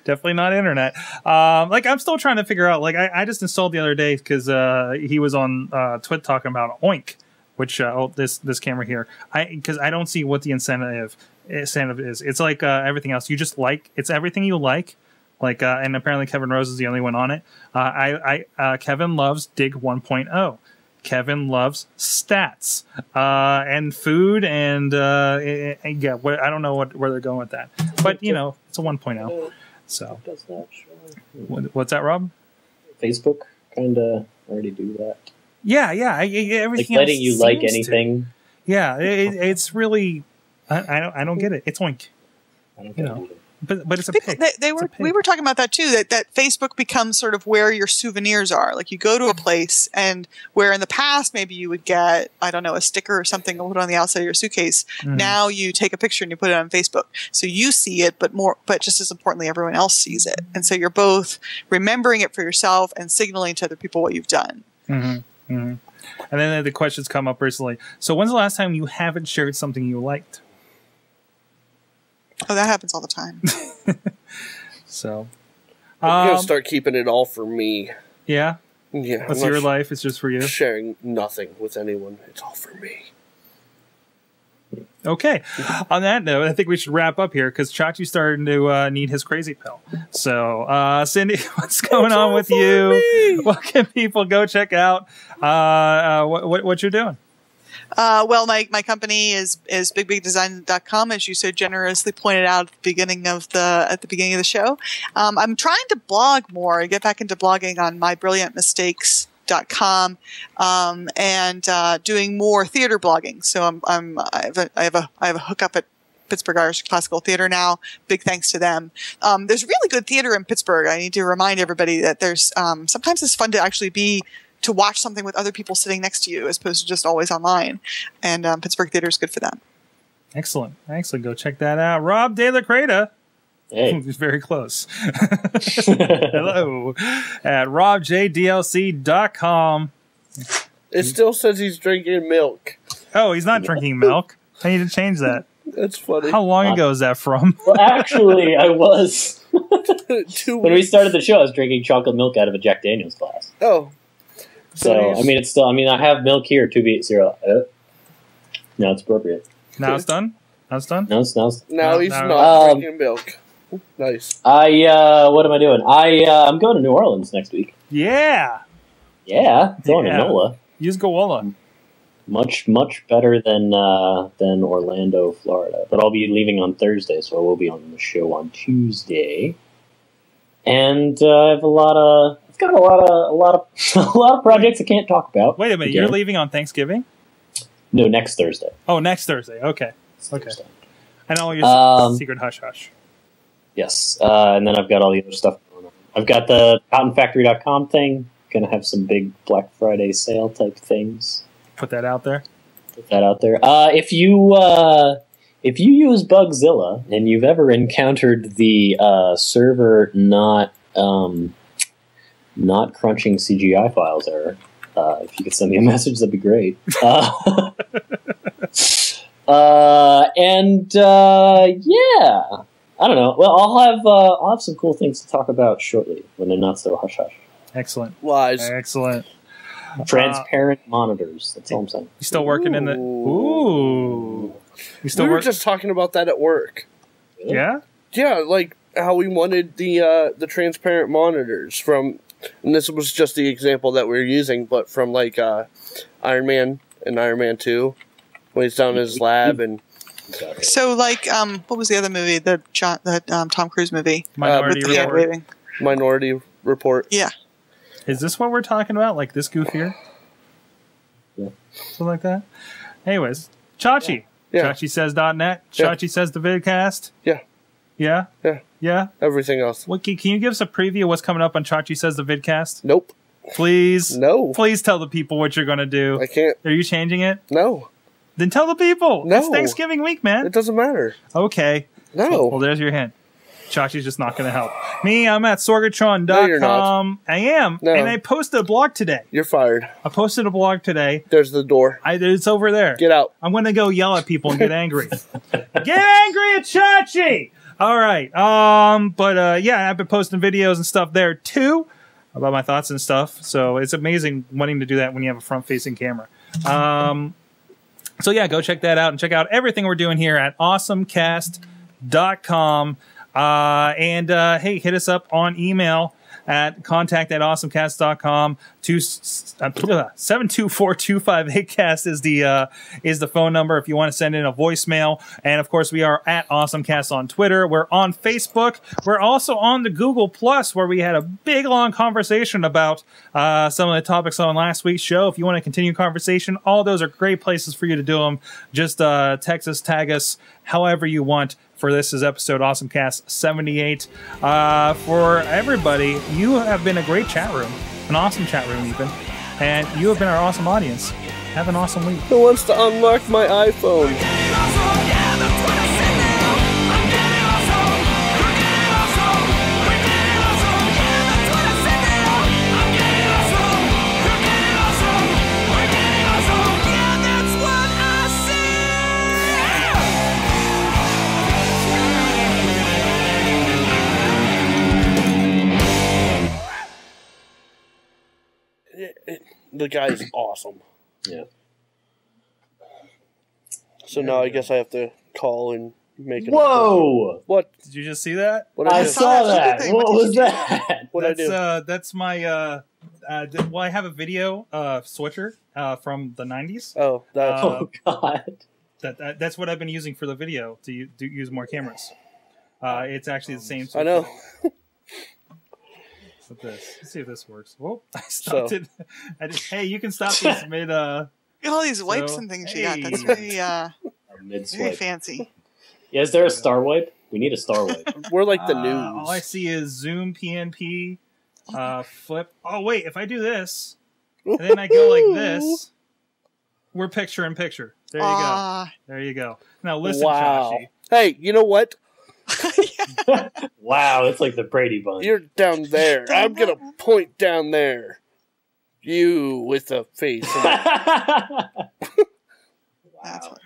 Definitely not internet. Um, like I'm still trying to figure out. Like I, I just installed the other day because uh, he was on uh, TWiT talking about Oink, which uh, oh, this this camera here. I because I don't see what the incentive incentive is. It's like uh, everything else. You just like it's everything you like. Like uh, and apparently Kevin Rose is the only one on it. Uh, I I uh, Kevin loves Digg 1.0. Kevin loves stats uh, and food and, uh, and- and yeah, where, I don't know what where they're going with that, but you know it's a 1.0. So Does that show? what's that, Rob? Facebook kind of already do that. Yeah, yeah, I, I- Like everything. letting you like seems to. anything. Yeah, it, it- it's really. I, I don't. I don't get it. It's oink, I don't You know. it either. But but it's a People, they, they were we were talking about that too that that facebook becomes sort of where your souvenirs are like you go to a place and where in the past maybe you would get i don't know a sticker or something to put on the outside of your suitcase Mhm. now you take a picture and you put it on facebook so you see it but more but just as importantly everyone else sees it and so you're both remembering it for yourself and signaling to other people what you've done Mhm, mhm. And then the questions come up recently. So when's the last time you haven't shared something you liked? Oh that happens all the time So, I'm gonna um, start keeping it all for me. yeah, Yeah, that's your life. It's just for you. Sharing nothing with anyone. It's all for me. Okay. On that note, I think we should wrap up here because Chachi's starting to uh, need his crazy pill. So, uh, Cindy, what's going on with you? What can people go check out? Uh, uh, what, what, what you're doing? Uh, well, my, my company is is bigbigdesign.com, as you so generously pointed out at the beginning of the at the beginning of the show. Um, I'm trying to blog more, and get back into blogging on mybrilliantmistakes.com, um, and uh, doing more theater blogging. So I'm, I'm I have a I have a I have a hookup at Pittsburgh Irish Classical Theater now. Big thanks to them. Um, there's really good theater in Pittsburgh. I need to remind everybody that there's um, sometimes it's fun to actually be to watch something with other people sitting next to you as opposed to just always online. And um, Pittsburgh Theater is good for that. Excellent. Excellent. Go check that out. Rob De La Creta. Hey, He's very close. Hello. At robjdlc.com. It still says he's drinking milk. Oh, he's not drinking milk. I need to change that. That's funny. How long ago is that from? well, actually, I was Two when we started the show. I was drinking chocolate milk out of a Jack Daniel's glass. Oh. So he's- I mean, it's still. I mean, I have milk here. Two beat zero. Uh, now it's appropriate. Now it's done? Now it's done? Now it's now. It's, now No, he's no. not Um, drinking milk. Nice. I uh, what am I doing? I uh, I'm going to New Orleans next week. Yeah. Yeah, going Yeah. to NOLA. Use Gowalla. Much much better than uh, than Orlando, Florida. But I'll be leaving on Thursday, so I will be on the show on Tuesday. And uh, I have a lot of. Got a lot of a lot of a lot of projects I can't talk about. Wait a minute. Again. You're leaving on Thanksgiving? No, next Thursday. Oh, next Thursday. Okay. Next Okay. Thursday. I know your Um, secret hush hush. Yes, uh, and then I've got all the other stuff going on. I've got the cottonfactory.com thing. Gonna have some big Black Friday sale type things. Put that out there. Put that out there. Uh, if you uh, if you use Bugzilla and you've ever encountered the uh, server not um, not crunching CGI files error, uh, if you could send me a message, that'd be great. Uh, uh, and uh, yeah, I don't know. Well, I'll have uh, I'll have some cool things to talk about shortly when they're not so hush hush. Excellent. Lies. Excellent. Transparent monitors. That's all I'm saying. You still working in the. Ooh. Ooh. You still we were just talking about that at work. Yeah? Yeah, like how we wanted the uh, the transparent monitors from, and this was just the example that we are using, but from like uh, Iron Man and Iron Man Two, when he's down in his lab and So, like, um, what was the other movie? The John, the um, Tom Cruise movie Minority with the hand Report. Minority Report. Yeah. Is this what we're talking about? Like this goofier? Yeah. Something like that? Anyways, Chachi. Yeah. Chachi says .net. Yeah. Chachi says the vidcast. Yeah. Yeah? Yeah. Yeah? Everything else. What, can, you give us a preview of what's coming up on Chachi says the vidcast? Nope. Please? No. Please tell the people what you're going to do. I can't. Are you changing it? No. Then tell the people. No. It's Thanksgiving week, man. It doesn't matter. Okay. No. Well, there's your hint. Chachi's just not going to help. Me, I'm at No, sorgatron.com. I am. No. And I posted a blog today. You're fired. I posted a blog today. There's the door. I, it's over there. Get out. I'm going to go yell at people and get angry. get angry at Chachi! All right. Um, but uh, yeah, I've been posting videos and stuff there too about my thoughts and stuff. So it's amazing wanting to do that when you have a front facing camera. Um, so yeah, go check that out and check out everything we're doing here at awesomecast.com. Uh, and uh, hey, hit us up on email at contact at awesomecast.com. Two, uh, 724-258-cast is the uh, is the phone number if you want to send in a voicemail. And of course, we are at awesomecast on Twitter. We're on Facebook. We're also on the Google Plus where we had a big long conversation about uh, some of the topics on last week's show. If you want to continue conversation, all those are great places for you to do them. Just uh, text us, tag us, however you want for this is episode awesome cast 78 uh, for everybody you have been a great chat room an awesome chat room even. And you have been our awesome audience. Have an awesome week. Who wants to unlock my iPhone? The guy is awesome. Yeah. So now I guess I have to call and make it. Whoa! What? did you just see that What I I saw that that. What What was you do? What that? I that's do? uh that's my uh, uh d- well i have a video uh switcher uh from the 90s oh, that's Uh, Oh God! that, that that's what i've been using for the video to u- do, use more cameras uh it's actually the same I know. With this let's see if this works whoa i stopped So- it I just, hey you can stop this mid uh Look at all these wipes So, and things you got. That's hey. very, uh, very fancy. Yeah, is there a star wipe? We need a star wipe. We're like the Uh, news. all I see is Zoom PNP, uh, flip. Oh wait, if I do this, and then I go like this. We're picture in picture. There you go. Ah, There you go. Now listen, wow. Joshy. Hey, you know what? Wow, it's like the Brady Bunch. You're down there. I'm gonna point down there. You with a face. that's wow.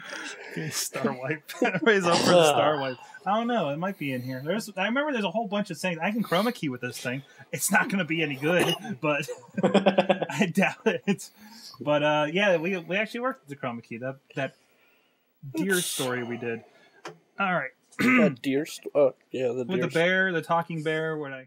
Star wipe. Everybody's up for the star wipe. I don't know. It might be in here. There's. I remember there's a whole bunch of things. I can chroma key with this thing. It's not going to be any good, but I doubt it. But uh, yeah, we we actually worked with the chroma key. That that deer story we did. All right, a deer. St- oh, yeah, the with deer. the bear, the talking bear. Where I